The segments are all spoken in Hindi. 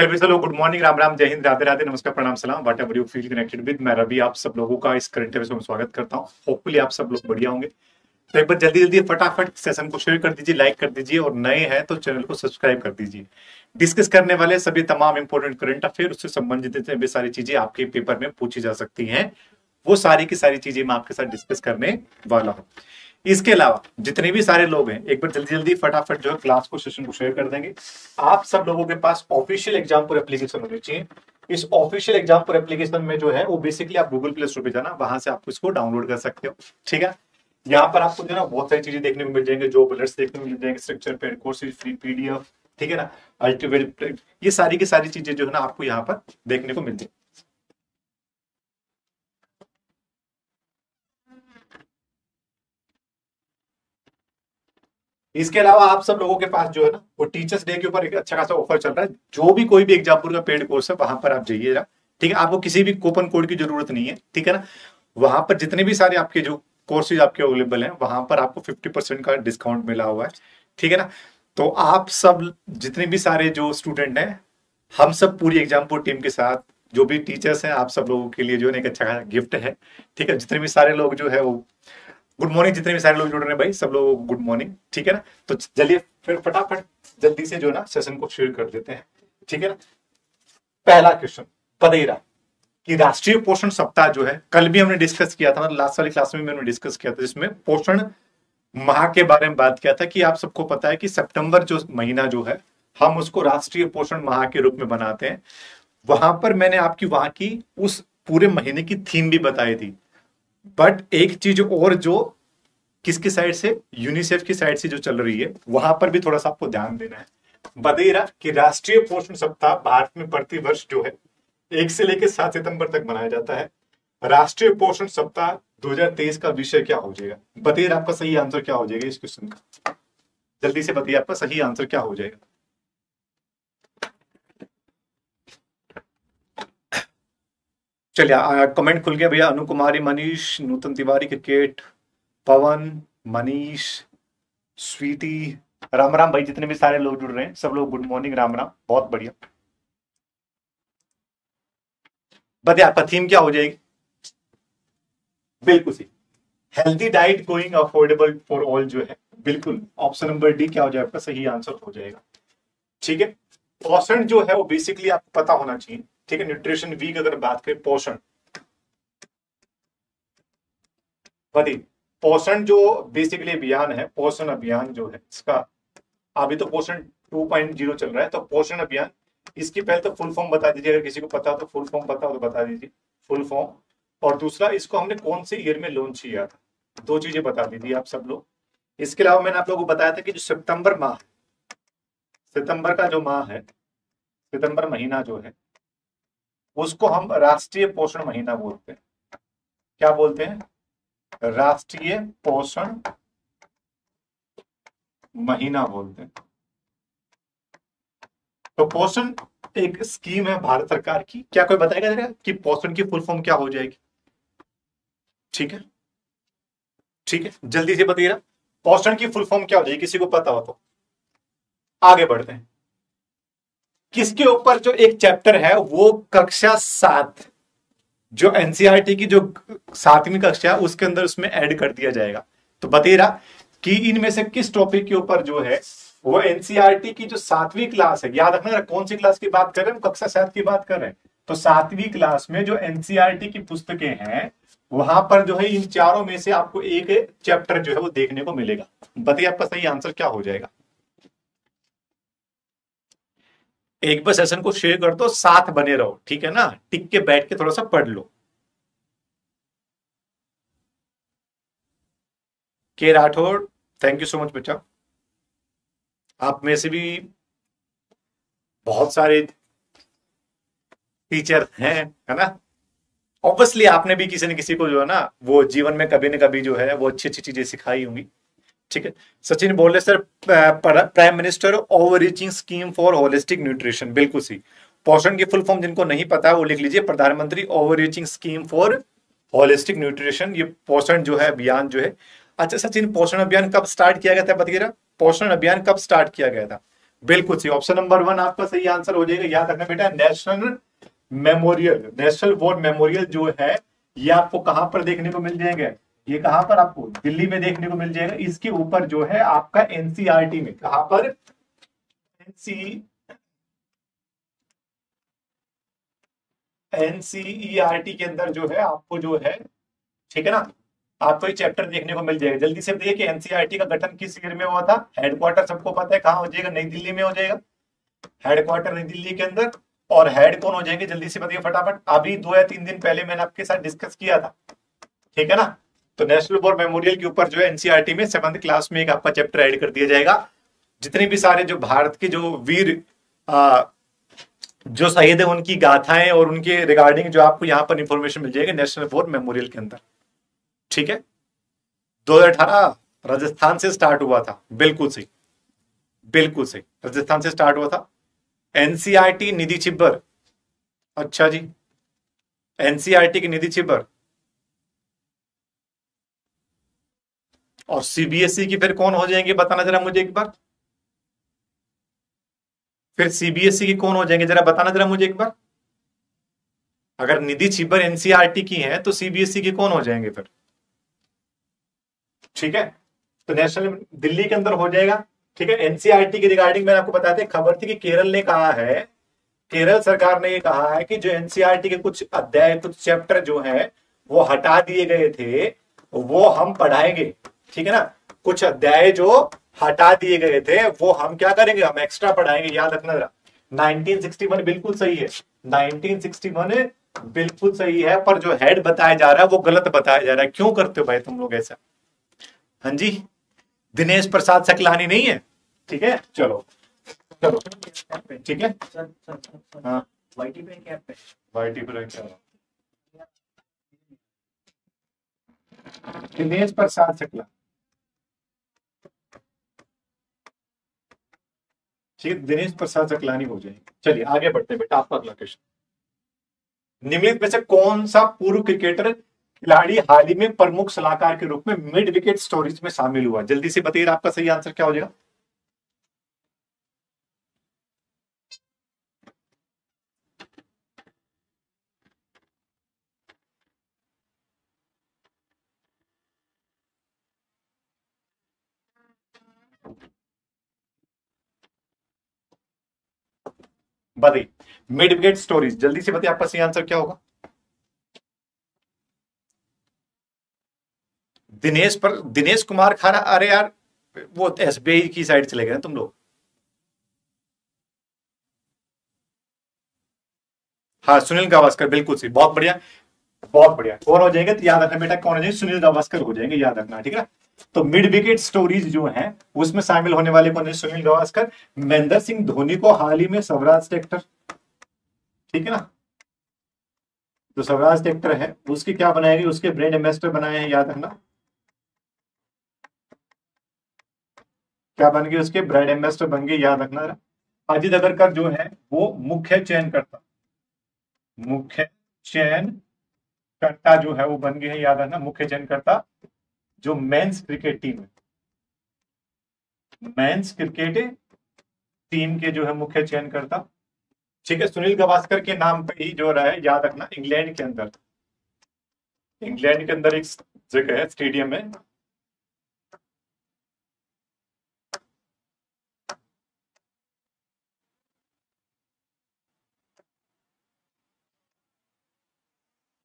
चलिए चलो गुड मॉर्निंग राम राम, जय हिंद, राधे राधे, नमस्कार, प्रणाम, सलाम। Whatever you feel connected with मैं रवि, आप सब लोगों का इस करंट अफेयर्स में स्वागत करता हूँ। होपफुली आप सब लोग बढ़िया होंगे। तो एक बार जल्दी जल्दी फटाफट सेशन को शेयर कर दीजिए लाइक कर दीजिए और नए हैं तो चैनल को सब्सक्राइब कर दीजिए। डिस्कस करने वाले सभी तमाम इंपॉर्टेंट करंट अफेयर उससे संबंधित जितने सारी चीज़ें आपके पेपर में पूछी जा सकती हैं। वो सारी की सारी चीज़ें मैं आपके साथ डिस्कस करने वाला हूँ। इसके अलावा, जितने भी सारे लोग हैं, एक बार जल्दी जल्दी फटाफट जो है क्लास को सेशन को शेयर कर देंगे। आप सब लोगों के पास ऑफिशियल एग्ज़ाम पर एप्लीकेशन होनी चाहिए। इस ऑफिशियल एग्ज़ाम पर एप्लीकेशन में जो है, वो बेसिकली आप गूगल प्ले स्टोर पे जाना, वहाँ से आप इसको डाउनलोड कर सकते हो। ठीक है? यहाँ पर आपको जो है ना, बहुत सारी चीज़ें देखने को मिल जाएँगे जो अलर्ट्स देखने को मिल जाएँगे structure paid courses free PDF ठीक है ना? अल्टीमेट ये सारी की सारी चीज़ें जो है ना, आपको यहाँ पर देखने को मिलती है। इसके अलावा आप सब लोगों के पास जो है ना, वो टीचर्स डे के ऊपर एक अच्छा खासा ऑफ़र चल रहा है। जो भी कोई भी एग्जामपुर का पेड कोर्स है, वहाँ पर आप जाइएगा ठीक है, आपको किसी भी कूपन कोड की ज़रूरत नहीं है, ठीक है ना? वहाँ पर जितने भी सारे आपके जो कोर्सेज आपके अवेलेबल हैं, वहाँ पर आपको फिफ्टी परसेंट का डिस्काउंट मिला हुआ है, ठीक है ना? तो आप सब, जितने भी सारे जो स्टूडेंट हैं, हम सब पूरी एग्जामपुर टीम के साथ, जो भी टीचर्स हैं, आप सब लोगों के लिए जो है एक अच्छा गिफ्ट है, ठीक है? जितने भी सारे लोग जो है वो गुड मॉर्निंग जितने भी सारे लोग जुड़ रहे हैं भाई, सब लोग गुड मॉर्निंग ठीक है ना? तो चलिए फिर फटाफट, जल्दी से जो है ना सेशन को शुरू कर देते हैं, ठीक है ना? पहला क्वेश्चन पदेरा, कि राष्ट्रीय पोषण सप्ताह जो है, कल भी हमने डिस्कस किया था लास्ट वाली क्लास में मैंने डिस्कस किया था, जिसमें पोषण माह के बारे में बात किया था कि आप सबको पता है कि सितंबर जो महीना जो है, हम उसको राष्ट्रीय पोषण माह के रूप में बनाते हैं। वहाँ पर मैंने आपकी, वहाँ की, उस पूरे महीने की थीम भी बताई थी। बट एक चीज़ और जो किसकी साइड से? यूनिसेफ की साइड से जो चल रही है, वहाँ पर भी थोड़ा सा आपको ध्यान देना है। बता रहा कि राष्ट्रीय पोषण सप्ताह भारत में प्रति वर्ष जो है, एक से लेकर सात सितंबर तक मनाया जाता है। राष्ट्रीय पोषण सप्ताह 2023 का विषय क्या हो जाएगा? बताइए आपका सही आंसर क्या हो जाएगा इस क्वेश्चन का? जल्दी से बताइए, आपका सही आंसर क्या हो जाएगा? चलिए कमेंट खुल गया भैया। अनु कुमारी, मनीष, नूतन तिवारी क्रिकेट पवन, मनीष, स्वीटी, राम राम भाई, जितने भी सारे लोग जुड़ रहे हैं, सब लोग गुड मॉर्निंग राम राम। बहुत बढ़िया। बताइए, आपका थीम क्या हो जाएगी? बिल्कुल C healthy diet going affordable for all जो है। बिल्कुल। ऑप्शन नंबर डी क्या हो जाएगा? आपका सही आंसर हो जाएगा। ठीक है? पोषण जो है वो बेसिकली आपको पता होना चाहिए। ठीक है न्यूट्रिशन वीक अगर बात करें, पोषण। बदी पोषण जो बेसिकली अभियान है, पोषण अभियान जो है, इसका अभी तो पोषण 2.0 चल रहा है तो पोषण अभियान, इसकी पहले तो फुल फॉर्म बता दीजिए, अगर किसी को पता हो तो फुल फॉर्म हो तो बता दीजिए फुल फॉर्म और दूसरा, इसको हमने कौन से ईयर में लॉन्च किया था? दो चीज़ें बता दीजिए आप सब लोग। इसके अलावा मैंने आप लोगों को बताया था कि जो सितंबर माह, सितंबर का जो माह है, सितंबर महीना जो है उसको हम राष्ट्रीय पोषण महीना बोलते हैं। क्या बोलते हैं? राष्ट्रीय पोषण महीना बोलते हैं। तो पोषण एक स्कीम है भारत सरकार की। क्या कोई बताएगा जरा कि पोषण की फुल फॉर्म क्या हो जाएगी? ठीक है? ठीक है, जल्दी से बताइए पोषण की फुल फॉर्म क्या हो जाएगी? किसी को पता हो तो। आगे बढ़ते हैं। किसके ऊपर जो एक चैप्टर है, वो कक्षा सात, जो एनसीआरटी की जो सातवीं कक्षा है, उसके अंदर उसमें ऐड कर दिया जाएगा। तो बतेरा कि इनमें से किस टॉपिक के ऊपर जो है, वो एनसीआरटी की जो सातवीं क्लास है, याद रखना कौन सी क्लास की बात कर रहे हैं कक्षा सात की बात कर रहे हैं। तो सातवीं क्लास में जो एनसीआरटी की पुस्तकें हैं, वहाँ पर जो है, इन चारों में से आपको एक चैप्टर जो है, वो देखने को मिलेगा। बताइए आपका सही आंसर क्या हो जाएगा। एक बार सेशन को शेयर कर दो, साथ बने रहो, ठीक है ना? टिक के बैठ के थोड़ा सा पढ़ लो। K Rathore thank you so much बच्चा आप में से भी बहुत सारे टीचर हैं, है ना? ऑब्वियसली आपने भी किसी न किसी को जो है ना, वो जीवन में कभी न कभी जो है, वो अच्छी अच्छी चीज़ें सिखाई होंगी। ठीक है? सचिन बोल रहे, sir prime minister over reaching scheme for holistic nutrition बिल्कुल सी पोषण की फुल फॉर्म जिनको नहीं पता वो लिख लीजिए, प्रधानमंत्री over reaching scheme for holistic nutrition ये पोषण जो है, अभियान जो है। अच्छा सचिन, पोषण अभियान कब स्टार्ट किया गया था बताइए पोषण अभियान कब स्टार्ट किया गया था? बिल्कुल सही। ऑप्शन नंबर वन आपका सही आंसर हो जाएगा, याद रखना बेटा national memorial national war memorial जो है, ये आपको कहाँ पर देखने को मिल जाएँगे? ये कहाँ पर आपको दिल्ली में देखने को मिल जाएगा। इसके ऊपर जो है आपका एनसीआरटी में, कहाँ पर? एनसी एनसीईआरटी के अंदर जो है आपको जो है, ठीक है ना? आपको ये चैप्टर देखने को मिल जाएगा। जल्दी से बताइए कि एनसीआरटी का गठन किस ईयर में हुआ था? हेडक्वार्टर सबको पता है। कहाँ हो जाएगा? नई दिल्ली में हो जाएगा। हेडक्वार्टर नई दिल्ली के अंदर। और हेड कौन हो जाएँगे? जल्दी से बताइए फटाफट। अभी दो या तीन दिन पहले मैंने आपके साथ डिस्कस किया था। ठीक है ना? तो नेशनल वॉर मेमोरियल के ऊपर जो है एनसीआरटी में सेवंथ क्लास में एक आपका चैप्टर ऐड कर दिया जाएगा। जितने भी सारे जो भारत के जो वीर आ, जो शहीद है उनकी गाथाएँ और उनके रिगार्डिंग जो आपको यहाँ पर इंफॉर्मेशन मिल जाएगी नेशनल वॉर मेमोरियल के अंदर। ठीक है? 2018 राजस्थान से स्टार्ट हुआ था। बिल्कुल सही। बिल्कुल सही। राजस्थान से स्टार्ट हुआ था। एनसीआरटी निधि छिब्बर। अच्छा जी। एनसीआरटी की निधि छिब्बर। और सीबीएसई की फिर कौन हो जाएँगे? बताना जरा मुझे एक बार। फिर सीबीएसई की कौन हो जाएँगे? जरा बताना जरा मुझे एक बार। अगर निधि छिब्बर एनसीआरटी की है तो सीबीएसई की कौन हो जाएँगे फिर? ठीक है? तो नेशनल दिल्ली के अंदर हो जाएगा। ठीक है? एनसीआरटी की रिगार्डिंग मैंने आपको बताते खबर थी कि केरल ने कहा है, केरल सरकार ने ये कहा है कि जो एनसीआरटी के कुछ अध्याय, कुछ चैप्टर जो है, वो हटा दिए गए थे, वो हम पढ़ाएँगे। ठीक है ना? कुछ अध्याय जो हटा दिए गए थे, वो हम क्या करेंगे? हम एक्स्ट्रा पढ़ाएँगे, याद रखना जरा। 1961 बिल्कुल सही है। 1961 बिल्कुल सही है, पर जो हेड बताया जा रहा है, वो गलत बताया जा रहा है। क्यों करते हो भाई तुम लोग ऐसा? हाँ जी? दिनेश प्रसाद सकलानी नहीं है? ठीक है? चलो। चलो। ठीक है? हाँ। दिनेश प्रसाद सकला ठीक दिनेश प्रसाद सकलानी हो जाएँगे। चलिए, आगे बढ़ते बेटा, आपका अगला क्वेश्चन निम्नलिखित में से कौन सा पूर्व क्रिकेटर खिलाड़ी हाल ही में प्रमुख सलाहकार के रूप में मिड विकेट स्टोरीज में शामिल हुआ? जल्दी से बताइए, आपका सही आंसर क्या हो जाएगा? बताइए मिड विकेट स्टोरीज जल्दी से बताइए आपका सही आंसर क्या होगा? दिनेश पर, दिनेश कुमार खारा अरे यार, वो एसबीआई की साइड चले गए तुम लोग। हाँ सुनील गावस्कर, बिल्कुल सही। बहुत बढ़िया बहुत बढ़िया। कौन हो जाएँगे? तो याद रखना बेटा, कौन हो जाएँगे? सुनील गावस्कर हो जाएँगे, याद रखना, ठीक है तो मिड विकेट स्टोरीज जो है, उसमें शामिल होने वाले कौन है? सुनील गावस्कर, महेंद्र सिंह धोनी को हाल ही में स्वराज ट्रैक्टर। ठीक है ना? तो स्वराज ट्रैक्टर है, उसकी क्या बनाएगी उसके ब्रांड एम्बेसडर बनाए हैं, याद रखना क्या बन गई उसके? ब्रांड एम्बेसडर बन गए याद रखना अजित अगरकर जो है, वो मुख्य चयन करता। मुख्य चयन करता जो है, वो बन गए हैं, याद रखना। मुख्य चयन करता जो मेंस क्रिकेट टीम है। मेंस क्रिकेट टीम के जो है मुख्य चयन करता ठीक है, सुनील गवास्कर के नाम पे ही जो रहा है, याद रखना, इंग्लैंड के अंदर। इंग्लैंड के अंदर एक जगह है, स्टेडियम है।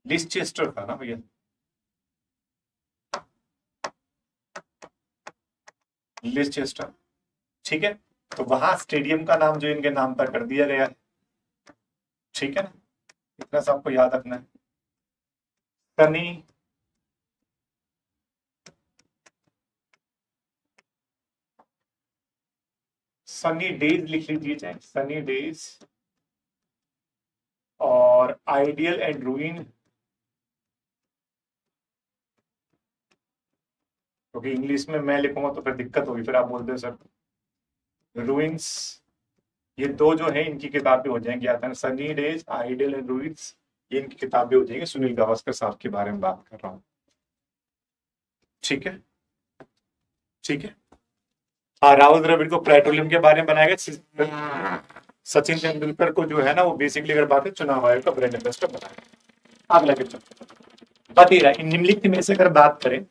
लिस्चेस्टर था ना भैया? लिस्चेस्टर ठीक है? तो वहाँ स्टेडियम का नाम जो इनके नाम पर कर दिया गया है। ठीक है ना? इतना सा आपको याद रखना है। सनी सनी डेज़ लिख लीजिए चाहे सनी डेज़ और आइडियल एंड रूइन क्योंकि तो इंग्लिश में मैं लिखूँगा तो फिर दिक्कत होगी, फिर आप बोलते हो, सर रूइंस ये दो जो है, इनकी किताबें हो जाएँगी। आता है Sunny days ideal and ruins ये इनकी किताबें हो जाएँगी। सुनील गावस्कर साहब के बारे में बात कर रहा हूँ। ठीक है? ठीक है? हाँ राहुल द्रविड़ को पेट्रोलियम के बारे में बनाया गया। सचिन तेंदुलकर को जो है ना, वो बेसिकली अगर बात है, चुनाव आयोग का ब्रांड एम्बेसडर बनाया अगला क्वेश्चन बता निम्नलिखित में से अगर बात करें,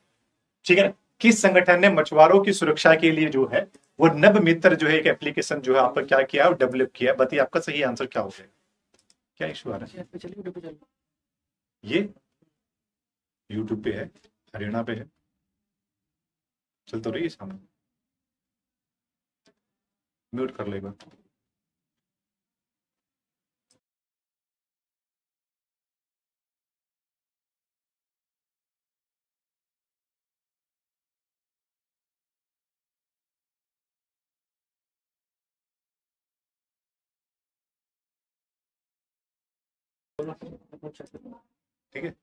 ठीक है ना किस संगठन ने मछुआरों की सुरक्षा के लिए जो है वो नव मित्र जो है एक एप्लीकेशन जो है आपका क्या किया है डेवलप किया? बताइए आपका सही आंसर क्या हो गया? क्या इशू आ रहा है? ये यूट्यूब पे है हरियाणा पे है। चल तो रही है सामने। म्यूट कर लेगा। ठीक है?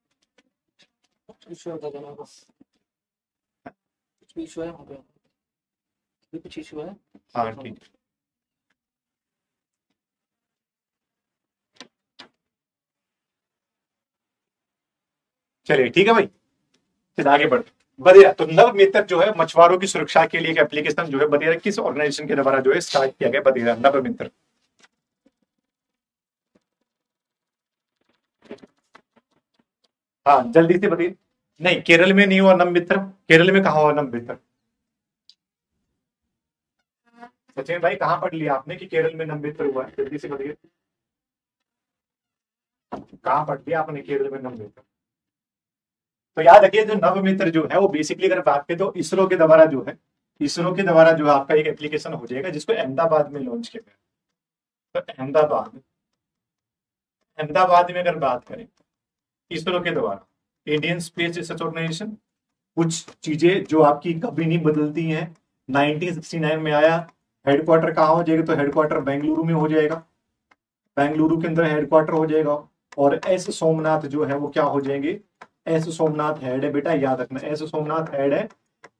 है चलिए, ठीक है भाई। फिर आगे बढ़ बदिया तो नव मित्र जो है, मछुआरों की सुरक्षा के लिए एक एप्लीकेशन जो है बदिया किस ऑर्गेनाइजेशन के द्वारा जो है स्टार्ट किया गया? बदिया नव मित्र। हाँ जल्दी से बताइए। नहीं, केरल में नहीं हुआ नव मित्र। केरल में कहा हुआ नम मित्र? सचिन भाई, कहाँ पढ़ लिया आपने कि केरल में नव मित्र हुआ? जल्दी से बताइए। कहाँ पढ़ लिया आपने केरल में नव मित्र? तो याद रखिए, जो नव मित्र जो है, वो बेसिकली अगर बात करें तो इसरो के द्वारा जो है, इसरो के द्वारा जो है आपका एक एप्लीकेशन हो जाएगा, जिसको अहमदाबाद में लॉन्च किया गया। तो अहमदाबाद अहमदाबाद में अगर बात करें इसरो के द्वारा इंडियन स्पेस रिसर्च ऑर्गेनाइजेशन कुछ चीज़ें जो आपकी कभी नहीं बदलती हैं। 1969 में आया हेडक्वार्टर कहाँ हो जाएगा तो हेडक्वार्टर बेंगलुरु में हो जाएगा। बेंगलुरु के अंदर हेडक्वार्टर हो जाएगा। और एस सोमनाथ जो है वो क्या हो जाएँगे? एस सोमनाथ हेड है बेटा, याद रखना। एस सोमनाथ हेड है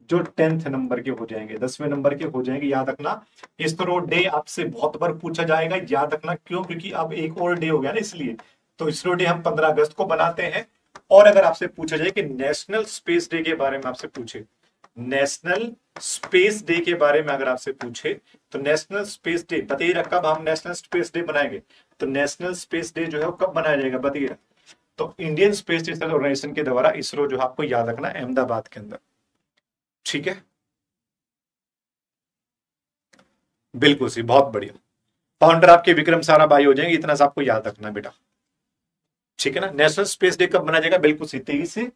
जो टेंथ नंबर के हो जाएँगे, दसवें नंबर के हो जाएँगे, याद रखना। इसरो डे आपसे बहुत बार पूछा जाएगा, याद रखना क्यों? क्योंकि अब एक और डे हो गया ना, इसलिए। तो इसरो डे हम पंद्रह अगस्त को बनाते हैं। और अगर आपसे पूछा जाए कि नेशनल स्पेस डे के बारे में आपसे पूछे, नेशनल स्पेस डे के बारे में अगर आपसे पूछे तो नेशनल स्पेस डे बताइए कब हम नेशनल स्पेस डे बनाएँगे तो नेशनल स्पेस डे जो है वो कब बनाया जाएगा बताइए तो इंडियन स्पेस रिसर्च ऑर्गेनाइजेशन के द्वारा इसरो जो आपको याद रखना अहमदाबाद के अंदर। ठीक है? बिल्कुल सी बहुत बढ़िया। फाउंडर आपके विक्रम सारा भाई हो जाएँगे, इतना सा आपको याद रखना बेटा। ठीक है ना? नेशनल स्पेस डे कब मनाया जाएगा? बिल्कुल सी तेईस से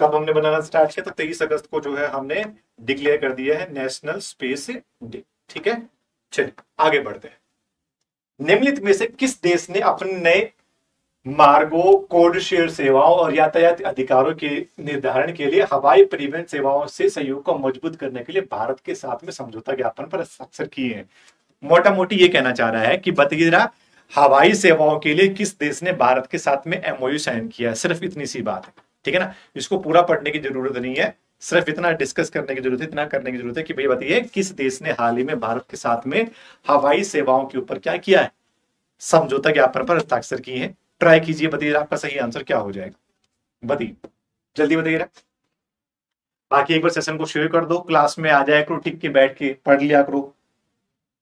कब हमने बनाना स्टार्ट किया तो तेईस अगस्त को जो है हमने डिक्लेयर कर दिया है नेशनल स्पेस डे ठीक है? चलिए, आगे बढ़ते हैं। निम्नलिखित में से किस देश ने अपने नए मार्गो, कोड शेयर सेवाओं और यातायात अधिकारों के निर्धारण के लिए हवाई परिवहन सेवाओं से सहयोग को मज़बूत करने के लिए भारत के साथ में समझौता ज्ञापन पर हस्ताक्षर किए हैं? मोटा मोटी ये कहना चाह रहा है कि बतगीरा हवाई सेवाओं के लिए किस देश ने भारत के साथ में एमओयू साइन किया सिर्फ़ इतनी सी बात है, ठीक है ना? इसको पूरा पढ़ने की ज़रूरत नहीं है, सिर्फ़ इतना डिस्कस करने की ज़रूरत है, इतना करने की ज़रूरत है कि भाई बताइए, किस देश ने हाल ही में भारत के साथ में हवाई सेवाओं के ऊपर क्या किया है? समझौता ज्ञापन पर हस्ताक्षर किए हैं। ट्राई कीजिए, बताइए, आपका सही आंसर क्या हो जाएगा? बताइए, जल्दी बताइए बाकी एक बार सेशन को शेयर कर दो क्लास में आ जाए करो टिक के बैठ के पढ़ लिया करो।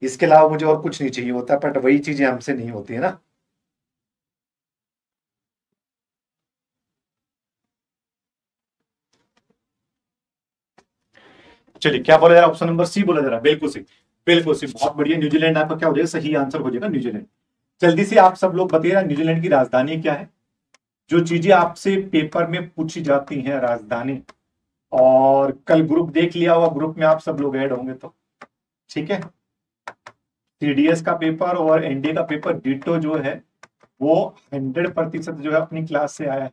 इसके अलावा मुझे और कुछ नहीं चाहिए होता बट वही चीज़ें हमसे नहीं होती है ना। चलिए, क्या बोला जरा ऑप्शन नंबर सी बोला जरा बिल्कुल सी बिल्कुल सी बहुत बढ़िया। न्यूजीलैंड आपका क्या हो जाएगा? सही आंसर हो जाएगा न्यूजीलैंड जल्दी से आप सब लोग बताइए न्यूजीलैंड की राजधानी क्या है? जो चीज़ें आपसे पेपर में पूछी जाती हैं, राजधानी। और कल ग्रुप देख लिया हुआ ग्रुप में आप सब लोग ऐड होंगे तो। ठीक है? सीडीएस का पेपर और एनडीए का पेपर डिटो जो है, वो हंड्रेड प्रतिशत जो है अपनी क्लास से आया है।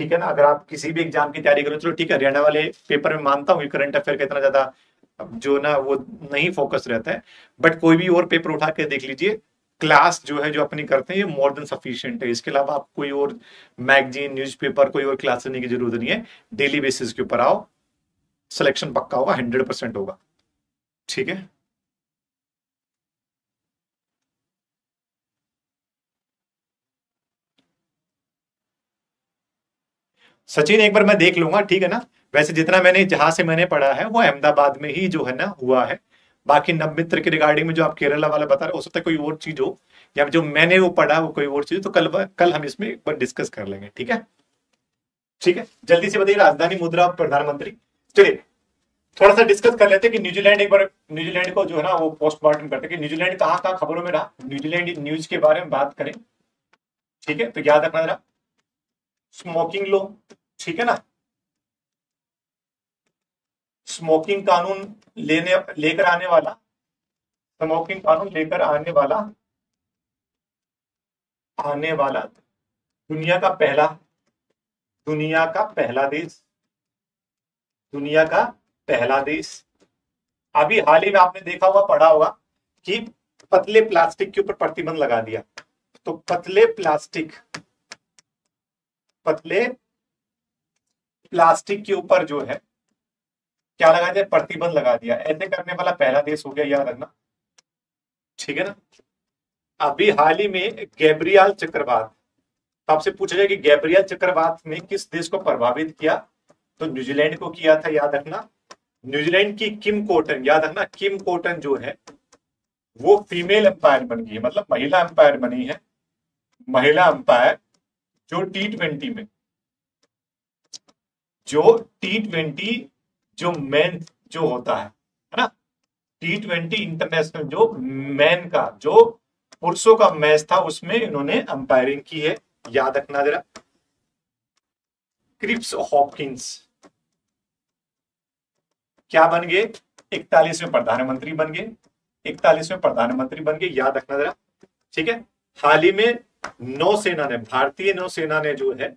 ठीक है ना? अगर आप किसी भी एग्ज़ाम की तैयारी करो, चलो ठीक है, हरियाणा वाले पेपर में मानता हूँ करंट अफेयर का इतना ज़्यादा जो ना, वो नहीं फोकस रहता है। बट कोई भी और पेपर उठा के देख लीजिए क्लास जो है, जो अपनी करते हैं, ये मोर देन सफिशियंट है। इसके अलावा आप कोई और मैगजीन न्यूज़पेपर कोई और क्लास लेने की ज़रूरत नहीं है। डेली बेसिस के ऊपर आओ सिलेक्शन पक्का होगा हंड्रेड परसेंट होगा। ठीक है? सचिन, एक बार मैं देख लूँगा, ठीक है ना? वैसे जितना मैंने, जहाँ से मैंने पढ़ा है, वो अहमदाबाद में ही जो है ना, हुआ है। बाकी नवमित्र के रिगार्डिंग में जो आप केरला वाला बता रहे हो सकता है कोई और चीज़ हो, या जो मैंने वो पढ़ा वो कोई और चीज़ तो कल कल हम इसमें एक बार डिस्कस कर लेंगे, ठीक है? ठीक है? जल्दी से बताइए, राजधानी मुद्रा प्रधानमंत्री। चलिए थोड़ा सा डिस्कस कर लेते कि न्यूजीलैंड एक बार, न्यूजीलैंड को जो है ना, वो पोस्टमार्टम करते कि न्यूजीलैंड कहाँ कहाँ खबरों में रहा? न्यूजीलैंड न्यूज़ के बारे में बात करें। ठीक है? तो याद रखना जरा। स्मोकिंग लो, ठीक है ना? स्मोकिंग कानून लेने, लेकर आने वाला, स्मोकिंग कानून लेकर आने वाला आने वाला दुनिया का पहला, दुनिया का पहला देश, दुनिया का पहला देश। अभी हाल ही में आपने देखा होगा, पढ़ा होगा कि पतले प्लास्टिक के ऊपर प्रतिबंध लगा दिया। तो पतले प्लास्टिक पतले प्लास्टिक के ऊपर जो है, क्या लगा दिया? प्रतिबंध लगा दिया। ऐसे करने वाला पहला देश हो गया याद रखना। ठीक है ना? अभी हाल ही में गैब्रियल चक्रवात। तो आपसे पूछा जाए कि गैब्रियल चक्रवात ने किस देश को प्रभावित किया? तो न्यूजीलैंड को किया था, याद रखना। न्यूजीलैंड की किम कोटन, याद रखना, किम कोटन जो है, वो फीमेल अंपायर बन गई है। मतलब महिला अंपायर बनी है। महिला अंपायर जो टी ट्वेंटी में, जो टी ट्वेंटी जो मैन जो होता है है ना? टी ट्वेंटी इंटरनेशनल जो मैन का, जो पुरुषों का मैच था, उसमें इन्होंने अंपायरिंग की है। याद रखना जरा। क्रिप्स हॉपकिंस क्या बन गए? इकतालीसवें प्रधानमंत्री बन गए। इकतालीसवें प्रधानमंत्री बन गए। याद रखना जरा। ठीक है? हाल ही में नौसेना ने, भारतीय नौसेना ने जो है,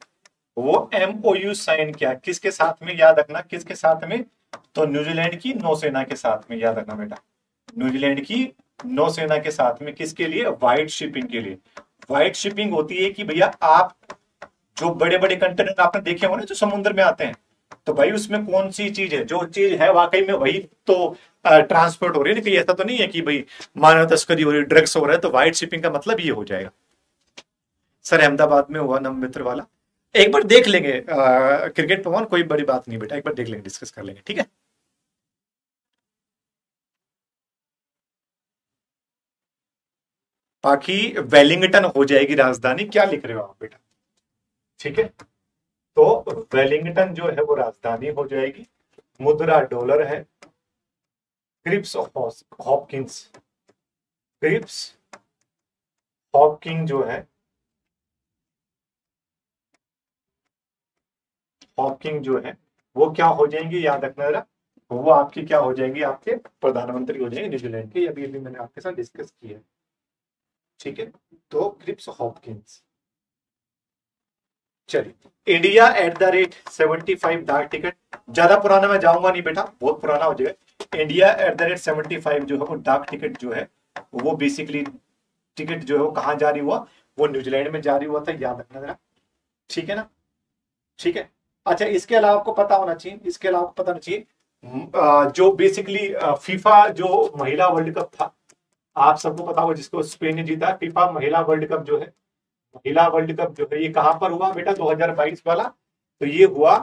वो एमओयू साइन किया। किसके साथ में याद रखना? किसके साथ में? तो न्यूजीलैंड की नौसेना के साथ में याद रखना बेटा। न्यूजीलैंड की नौसेना के साथ में किसके लिए? व्हाइट शिपिंग के लिए। व्हाइट शिपिंग होती है कि भैया आप जो बड़े बड़े कंटेनर आपने देखे होंगे जो समुद्र में आते हैं तो भाई उसमें कौन सी चीज़ है? जो चीज़ है वाकई में वही तो ट्रांसपोर्ट हो रही है ना ऐसा तो नहीं है कि भाई मानव तस्करी हो रही है ड्रग्स हो रहा है तो व्हाइट शिपिंग का मतलब ये हो जाएगा। सर, अहमदाबाद में हुआ नम मित्र वाला। एक बार देख लेंगे। क्रिकेट पवन कोई बड़ी बात नहीं बेटा, एक बार देख लेंगे डिस्कस कर लेंगे, ठीक है? बाकी वेलिंगटन हो जाएगी राजधानी, क्या लिख रहे हो आप बेटा? ठीक है? तो वेलिंगटन जो है, वो राजधानी हो जाएगी। मुद्रा डॉलर है। Cripps Hopkins. क्रिप्स हॉपकिंग जो है हॉपकिंग जो है, वो क्या हो जाएँगे, याद रखना जरा, वो आपकी क्या हो जाएँगे, आपके प्रधानमंत्री हो जाएँगे न्यूजीलैंड के, अभी अभी मैंने आपके साथ डिस्कस किया है। ठीक है? तो क्रिप्स हॉपकिंस चलिए India at the rate seventy five डाक टिकट ज़्यादा पुराना मैं जाऊँगा नहीं बेटा, बहुत पुराना हो जाएगा। India at the rate seventy five जो है, वो डाक टिकट जो है, वो बेसिकली टिकट जो है, वो कहाँ जारी हुआ? वो न्यूजीलैंड में जारी हुआ था, याद रखना जरा। ठीक है ना? ठीक है? अच्छा इसके अलावा आपको पता होना चाहिए, इसके अलावा आपको पता होना चाहिए जो बेसिकली फीफा जो महिला वर्ल्ड कप था, आप सबको पता होगा जिसको स्पेन ने जीता फीफा महिला वर्ल्ड कप जो है, महिला वर्ल्ड कप जो है, ये कहाँ पर हुआ बेटा? 2022 वाला। तो ये हुआ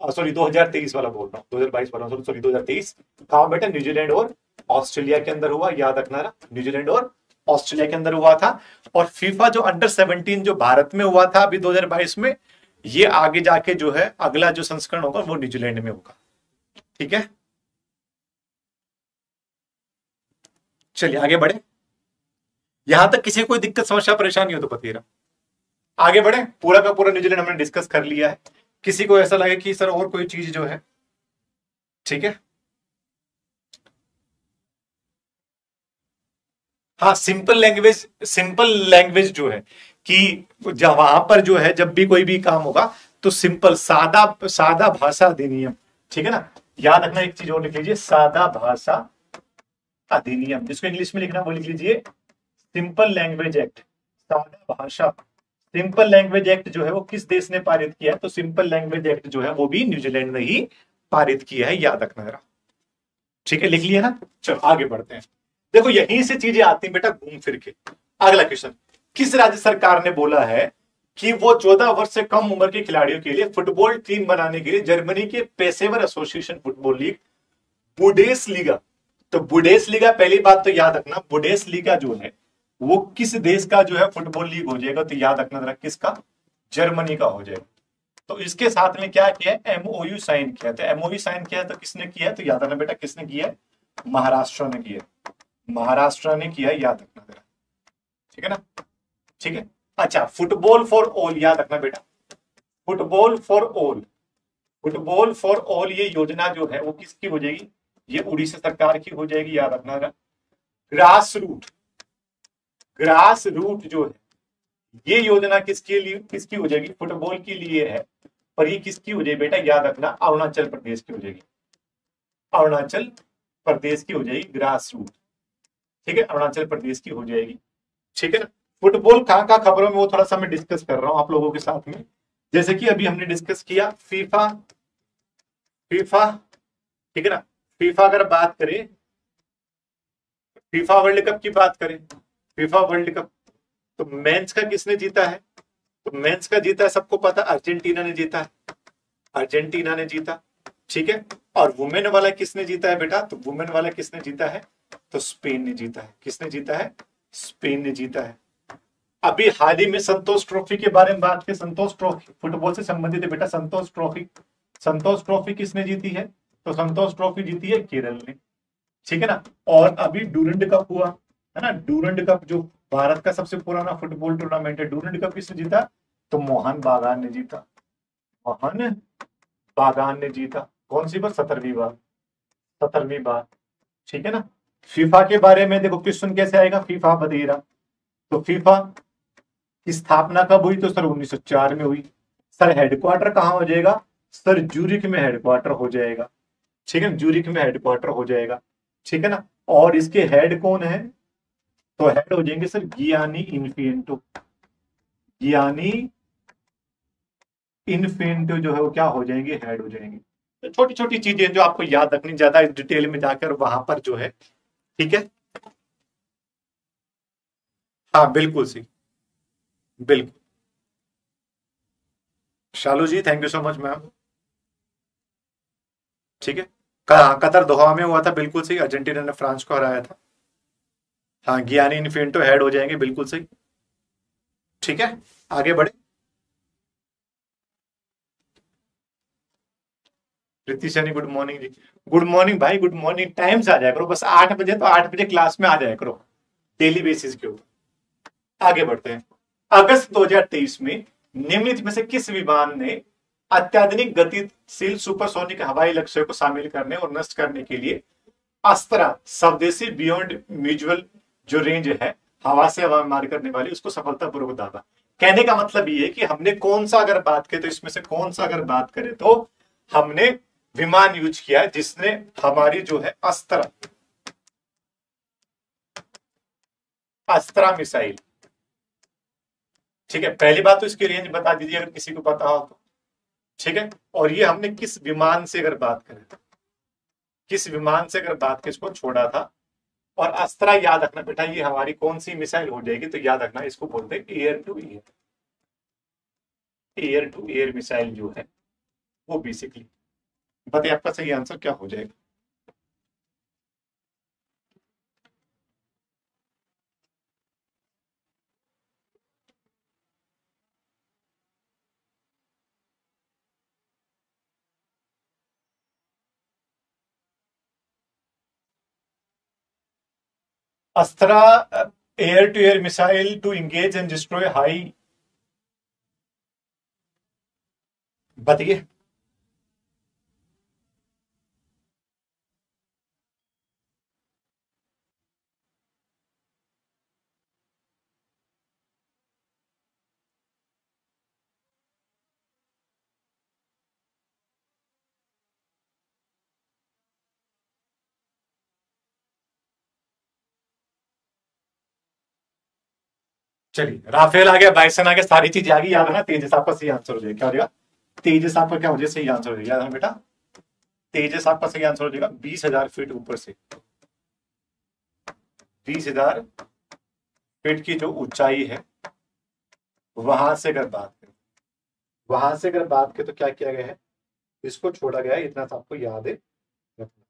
सॉरी 2023 वाला बोल रहा हूँ 2022 वाला सॉरी 2023 कहा बेटा? न्यूजीलैंड और ऑस्ट्रेलिया के अंदर हुआ, याद रखना न्यूजीलैंड और ऑस्ट्रेलिया के अंदर हुआ था। और फीफा जो अंडर 17 जो भारत में हुआ था, अभी 2022 में ये आगे जाके जो है, अगला जो संस्करण होगा, वो न्यूजीलैंड में होगा। ठीक है? चलिए, आगे बढ़े। यहाँ तक किसी कोई दिक्कत, समस्या, परेशानी हो तो बतेरा आगे बढ़े। पूरा का पूरा न्यूजीलैंड हमने डिस्कस कर लिया है। किसी को ऐसा लगे कि, सर, और कोई चीज़ जो है? ठीक है? हाँ सिंपल लैंग्वेज सिंपल लैंग्वेज जो है कि वहाँ पर जो है, जब भी कोई भी काम होगा तो सिंपल, सादा सादा भाषा अधिनियम ठीक है ना? याद रखना एक चीज़ और लिख लीजिए, सादा भाषा अधिनियम जिसको इंग्लिश में लिखना वो लिख लीजिए, सिंपल लैंग्वेज एक्ट। सादा भाषा। सिंपल लैंग्वेज एक्ट जो है, वो किस देश ने पारित किया है? तो सिंपल लैंग्वेज एक्ट जो है, वो भी न्यूजीलैंड ने ही पारित किया है। याद रखना जरा। ठीक है, लिख लिया ना? चलो, आगे बढ़ते हैं। देखो, यहीं से चीज़ें आती बेटा, घूम फिर के। अगला क्वेश्चन। किस राज्य सरकार ने बोला है कि वो चौदह वर्ष से कम उम्र के खिलाड़ियों के लिए फुटबॉल टीम बनाने के लिए जर्मनी के पेशेवर association football league Bundesliga तो बुडेस लीगा पहली बात तो याद रखना बुडेस लीगा जो है, वो किस देश का जो है फुटबॉल लीग हो जाएगा तो याद रखना जरा किसका? जर्मनी का हो जाएगा। तो इसके साथ में क्या किया एमओयू साइन किया। तो एमओयू साइन किया तो किसने किया तो याद रखना बेटा, किसने किया महाराष्ट्र ने किया महाराष्ट्र ने किया याद रखना जरा। ठीक है ना? ठीक है? अच्छा फुटबॉल फॉर ऑल याद रखना बेटा। Football for all football for all ये योजना जो है, वो किसकी हो जाएगी? ये उड़ीसा सरकार की हो जाएगी, याद रखना ग्रास रूट ग्रास रूट जो है, ये योजना किसके लिए, किसकी हो जाएगी? फुटबॉल के लिए है। पर ये किसकी हो जाएगी बेटा? याद रखना, अरुणाचल प्रदेश की हो जाएगी। अरुणाचल प्रदेश की हो जाएगी ग्रास रूट ठीक है? अरुणाचल प्रदेश की हो जाएगी। ठीक है ना? फुटबॉल कहाँ कहाँ खबरों में वो थोड़ा सा मैं डिस्कस कर रहा हूँ आप लोगों के साथ में। जैसे कि अभी हमने डिस्कस किया फीफा फीफा ठीक है ना? फीफा अगर बात करें फीफा वर्ल्ड कप की बात करें फीफा वर्ल्ड कप तो मेंस का किसने जीता है? तो मेंस का जीता है, सबको पता अर्जेंटीना ने जीता है। अर्जेंटीना ने जीता, ठीक है? और वुमेन वाला किसने जीता है बेटा? तो वुमेन वाला किसने जीता है? तो स्पेन ने जीता है। किसने जीता है? स्पेन ने जीता है। अभी हाल ही में संतोष ट्रॉफी के बारे में बात की संतोष ट्रॉफी, फुटबॉल से संबंधित है बेटा, संतोष ट्रॉफी संतोष ट्रॉफी किसने जीती है? तो संतोष ट्रॉफी जीती है केरल ने। ठीक है ना? और अभी डूरंड कप हुआ, है ना? डूरंड कप जो भारत का सबसे पुराना फुटबॉल टूर्नामेंट है, डूरंड कप किसने जीता? तो मोहन बागान ने जीता। मोहन बागान ने जीता। कौन सी बार? सत्रहवीं बार। सत्रहवीं बार। ठीक है ना? फीफा के बारे में देखो, क्वेश्चन कैसे आएगा? फीफा बदेरा। तो फीफा स्थापना कब हुई? तो सर 1904 में हुई। सर हेडक्वार्टर कहाँ हो जाएगा? सर जूरिक में हेडक्वार्टर हो जाएगा। ठीक है जूरिक में हेडक्वार्टर हो जाएगा। ठीक है ना? और इसके हेड कौन है? तो हेड हो जाएँगे सर गियानी इन्फेंटो गियानी इन्फेंटो जो है वो क्या हो जाएँगे? हेड हो जाएँगे। तो छोटी छोटी चीज़ें जो आपको याद रखनी ज़्यादा डिटेल में जाकर वहाँ पर जो है। ठीक है? हाँ बिल्कुल सी बिल्कुल। Shalu ji thank you so much ma'am ठीक है? कतर दोहा में हुआ था, बिल्कुल सही। अर्जेंटीना ने फ्रांस को हराया था। हाँ गियानी इन्फेंटो हेड हो जाएँगे, बिल्कुल सही। ठीक है? आगे बढ़े। Preeti Saini good morning ji. Good morning भाई गुड मॉर्निंग टाइम से आ जाया करो, बस आठ बजे तो आठ बजे क्लास में आ जाया करो। डेली बेसिस के ऊपर। आगे बढ़ते हैं। अगस्त 2023 में निम्नलिखित में से किस विमान ने अत्याधुनिक गतिशील सुपरसोनिक हवाई लक्ष्य को शामिल करने और नष्ट करने के लिए अस्त्रा, स्वदेशी बियॉन्ड म्यूचुअल जो रेंज है, हवा से हवा मार करने वाली, उसको सफलतापूर्वक दादा कहने का मतलब ये कि हमने कौन सा अगर बात करें तो इसमें से कौन सा अगर बात करें तो हमने विमान यूज़ किया जिसने हमारी जो है अस्त्र, अस्त्रा मिसाइल। ठीक है? पहली बात तो इसकी रेंज बता दीजिए अगर किसी को पता हो तो। ठीक है? और ये हमने किस विमान से अगर बात करें किस विमान से अगर बात करें इसको छोड़ा था? और अस्त्रा याद रखना बेटा, ये हमारी कौन सी मिसाइल हो जाएगी तो याद रखना, इसको बोलते हैं air to air air to air missile जो है, वो बेसिकली बताइए आपका सही आंसर क्या हो जाएगा? Astra air-to-air missile to engage and destroy high बताइए चलिए। राफेल आ गया, बाइसन आ गया, सारी चीज़ें आ गई। याद है तेजस आपका सही आंसर हो जाएगा। क्या हो जाएगा? तेजस आपका क्या हो जाएगा? सही आंसर हो जाएगा। याद है बेटा, तेजस आपका सही आंसर हो जाएगा बीस हज़ार फीट ऊपर से। बीस हज़ार फीट की जो ऊंचाई है, वहाँ से अगर बात करें, वहाँ से अगर बात करें तो क्या किया गया है? इसको छोड़ा गया है, इतना सा आपको याद है। रखना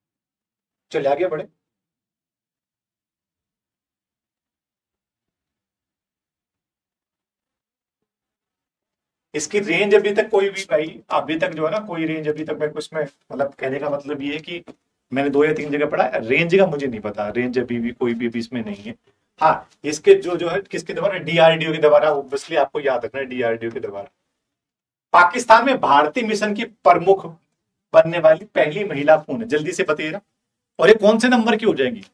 चलिए आगे बढ़े। इसकी रेंज अभी तक कोई भी भाई, अभी तक जो है ना, कोई रेंज अभी तक मेरे को इसमें मतलब कहने का मतलब ये है कि मैंने दो या तीन जगह पढ़ा रेंज का मुझे नहीं पता रेंज अभी भी, कोई भी इसमें नहीं है। हाँ इसके जो जो है, किसके द्वारा? डीआरडीओ के द्वारा ऑब्वियसली आपको याद रखना है डीआरडीओ के द्वारा। पाकिस्तान में भारतीय मिशन की प्रमुख बनने वाली पहली महिला कौन है? जल्दी से बताइएगा और ये कौन से नंबर की हो जाएगी?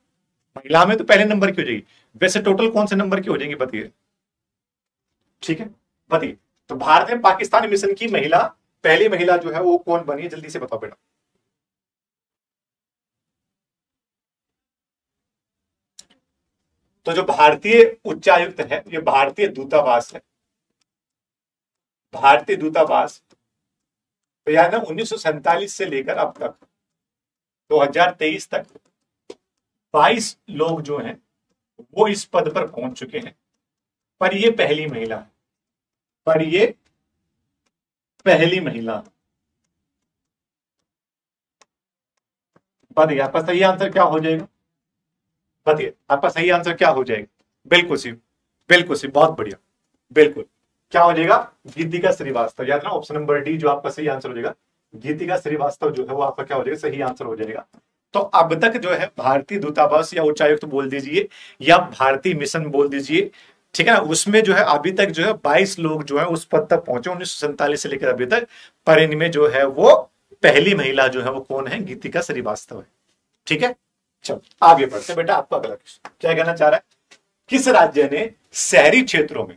महिला में तो पहले नंबर की हो जाएगी। वैसे टोटल कौन से नंबर की हो जाएँगी, बताइए। ठीक है, बताइए। तो भारत में पाकिस्तान मिशन की महिला, पहली महिला जो है वो कौन बनी है? जल्दी से बताओ बेटा। तो जो भारतीय उच्चायुक्त है, ये भारतीय दूतावास है। भारतीय दूतावास। तो याद है, उन्नीस से लेकर अब तक 2023 तक 22 लोग जो हैं, वो इस पद पर पहुँच चुके हैं। पर ये पहली महिला है। पर ये पहली महिला। बताइए, आपका सही आंसर क्या हो जाएगा? बताइए, आपका सही आंसर क्या हो जाएगा? बिल्कुल सी बिल्कुल सी बहुत बढ़िया, बिल्कुल। क्या हो जाएगा? गीतिका श्रीवास्तव, याद ना ऑप्शन नंबर डी जो आपका सही आंसर हो जाएगा, गीतिका श्रीवास्तव जो है वो आपका क्या हो जाएगा? सही आंसर हो जाएगा। तो अब तक जो है भारतीय दूतावास या उच्चायुक्त बोल दीजिए या भारतीय मिशन बोल दीजिए ठीक है ना? उसमें जो है अभी तक जो है 22 लोग जो है उस पद तक पहुँचे, उन्नीस से लेकर अभी तक। पर इनमें जो है वो पहली महिला जो है वो कौन है? गीतिका श्रीवास्तव है। ठीक है? चलो, आगे बढ़ते बेटा, आपका अगला क्या कहना चाह रहा है? किस राज्य ने शहरी क्षेत्रों में,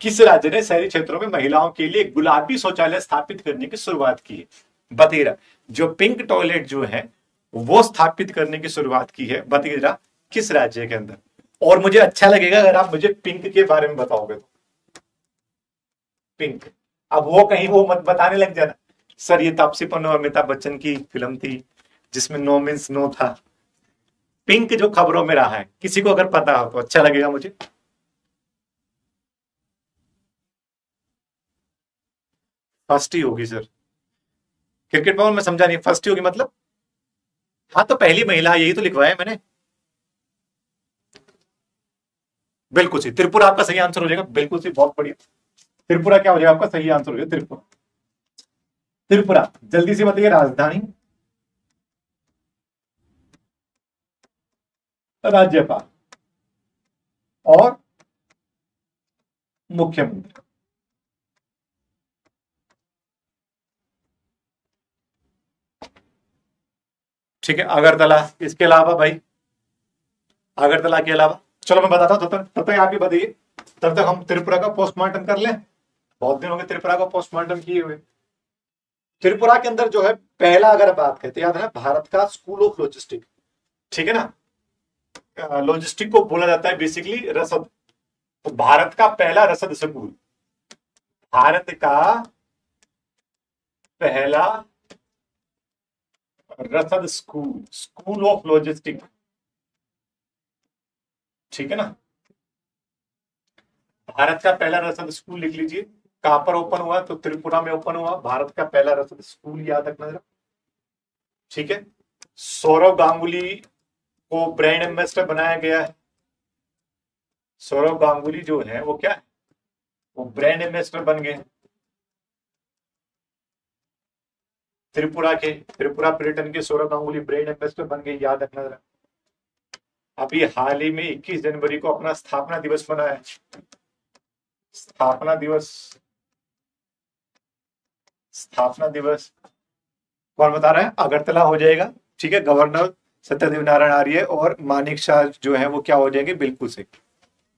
किस राज्य ने शहरी क्षेत्रों में महिलाओं के लिए गुलाबी शौचालय स्थापित करने की शुरुआत की है? बतेरा, जो पिंक टॉयलेट जो है, वो स्थापित करने की शुरुआत की है। बतेरा, किस राज्य के अंदर? और मुझे अच्छा लगेगा अगर आप मुझे पिंक के बारे में बताओगे तो। पिंक अब वो कहीं वो मत बताने लग जाना। सर ये तापसी पन्नू अमिताभ बच्चन की फ़िल्म थी, जिसमें नो मीन्स नो था। पिंक जो खबरों में रहा है, किसी को अगर पता हो तो अच्छा लगेगा मुझे। फ़र्स्ट ही होगी सर क्रिकेट भवन में समझा नहीं फ़र्स्ट ही होगी मतलब? हाँ तो पहली महिला, यही तो लिखवाया मैंने। बिल्कुल सही। त्रिपुरा आपका सही आंसर हो जाएगा। बिल्कुल सही, बहुत बढ़िया। त्रिपुरा क्या हो जाएगा? आपका सही आंसर हो जाएगा त्रिपुरा। त्रिपुरा, जल्दी से बताइए, राजधानी? राज्यपाल। और मुख्यमंत्री। ठीक है, अगरतला, इसके अलावा भाई, अगरतला के अलावा? चलो मैं बताता हूँ, तब तक तब तक आप ही बताइए। तब तक हम त्रिपुरा का पोस्टमार्टम कर लें। बहुत दिन हो गए त्रिपुरा का पोस्टमार्टम किए हुए। त्रिपुरा के अंदर जो है, पहला अगर बात कहते याद है, भारत का स्कूल ऑफ़ लॉजिस्टिक ठीक है ना? लॉजिस्टिक को बोला जाता है बेसिकली रसद। तो भारत का पहला रसद स्कूल भारत का पहला रसद स्कूल स्कूल ऑफ़ लॉजिस्टिक ठीक है ना? भारत का पहला रसद स्कूल लिख लीजिए। कहाँ पर ओपन हुआ? तो त्रिपुरा में ओपन हुआ। भारत का पहला रसद स्कूल याद रखना जरा। ठीक है? सौरव गांगुली को ब्रांड एम्बेसडर बनाया गया है। सौरव गांगुली जो है, वो क्या? है वो ब्रांड एम्बेसडर बन गए। त्रिपुरा के, त्रिपुरा पर्यटन के सौरभ गांगुली ब्रांड एम्बेसडर बन गए। याद रखना जरा। अभी हाल ही में 21 जनवरी को अपना स्थापना दिवस मनाया स्थापना दिवस। स्थापना दिवस। कौन बता रहा है? अगरतला हो जाएगा। ठीक है, गवर्नर सत्यदेव नारायण आर्य और मानिक शाह जो है, वो क्या हो जाएँगे? बिल्कुल से।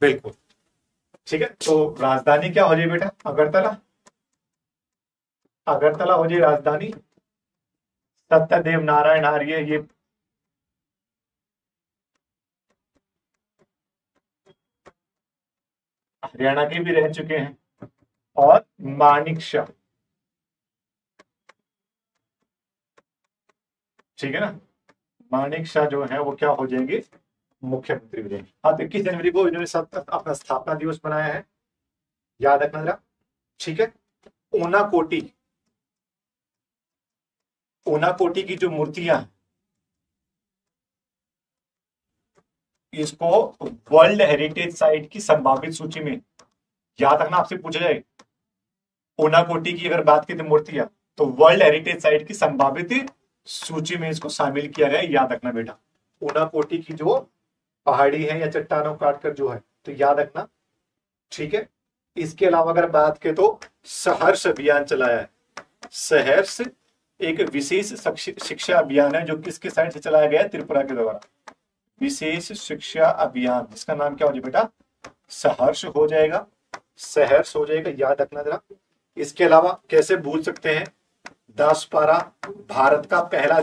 बिल्कुल। ठीक है तो राजधानी क्या हो जाए बेटा? अगरतला। अगरतला हो जाए राजधानी। सत्यदेव नारायण आर्य, ये हरियाणा के भी रह चुके हैं। और मानिक शाह। ठीक है ना? मानिक शाह जो है, वो क्या हो जाएँगे? मुख्यमंत्री हाँ तो इक्कीस जनवरी को इन्होंने अपना स्थापना दिवस बनाया है। याद रखना जरा। ठीक है? ओना कोटी ओना कोटी की जो मूर्तियाँ हैं इसको वर्ल्ड हेरिटेज साइट की संभावित सूची में याद रखना आपसे पूछा जाए ओना कोटी की अगर बात की तो मूर्तियाँ तो वर्ल्ड हेरिटेज साइट की संभावित सूची में इसको शामिल किया गया, याद रखना बेटा। ओना कोटी की जो पहाड़ी है या चट्टानों काटकर जो है तो याद रखना, ठीक है? इसके अलावा अगर बात करें तो सहर्ष अभियान चलाया है। सहर्ष एक विशेष शिक्षा अभियान है जो किसके साइड से चलाया गया है? त्रिपुरा के द्वारा। विशेष शिक्षा अभियान इसका नाम क्या हो जाए बेटा? सहर्ष हो जाएगा। सहर्ष हो जाएगा, याद रखना जरा। इसके अलावा कैसे भूल सकते हैं? दस पारा भारत का पहला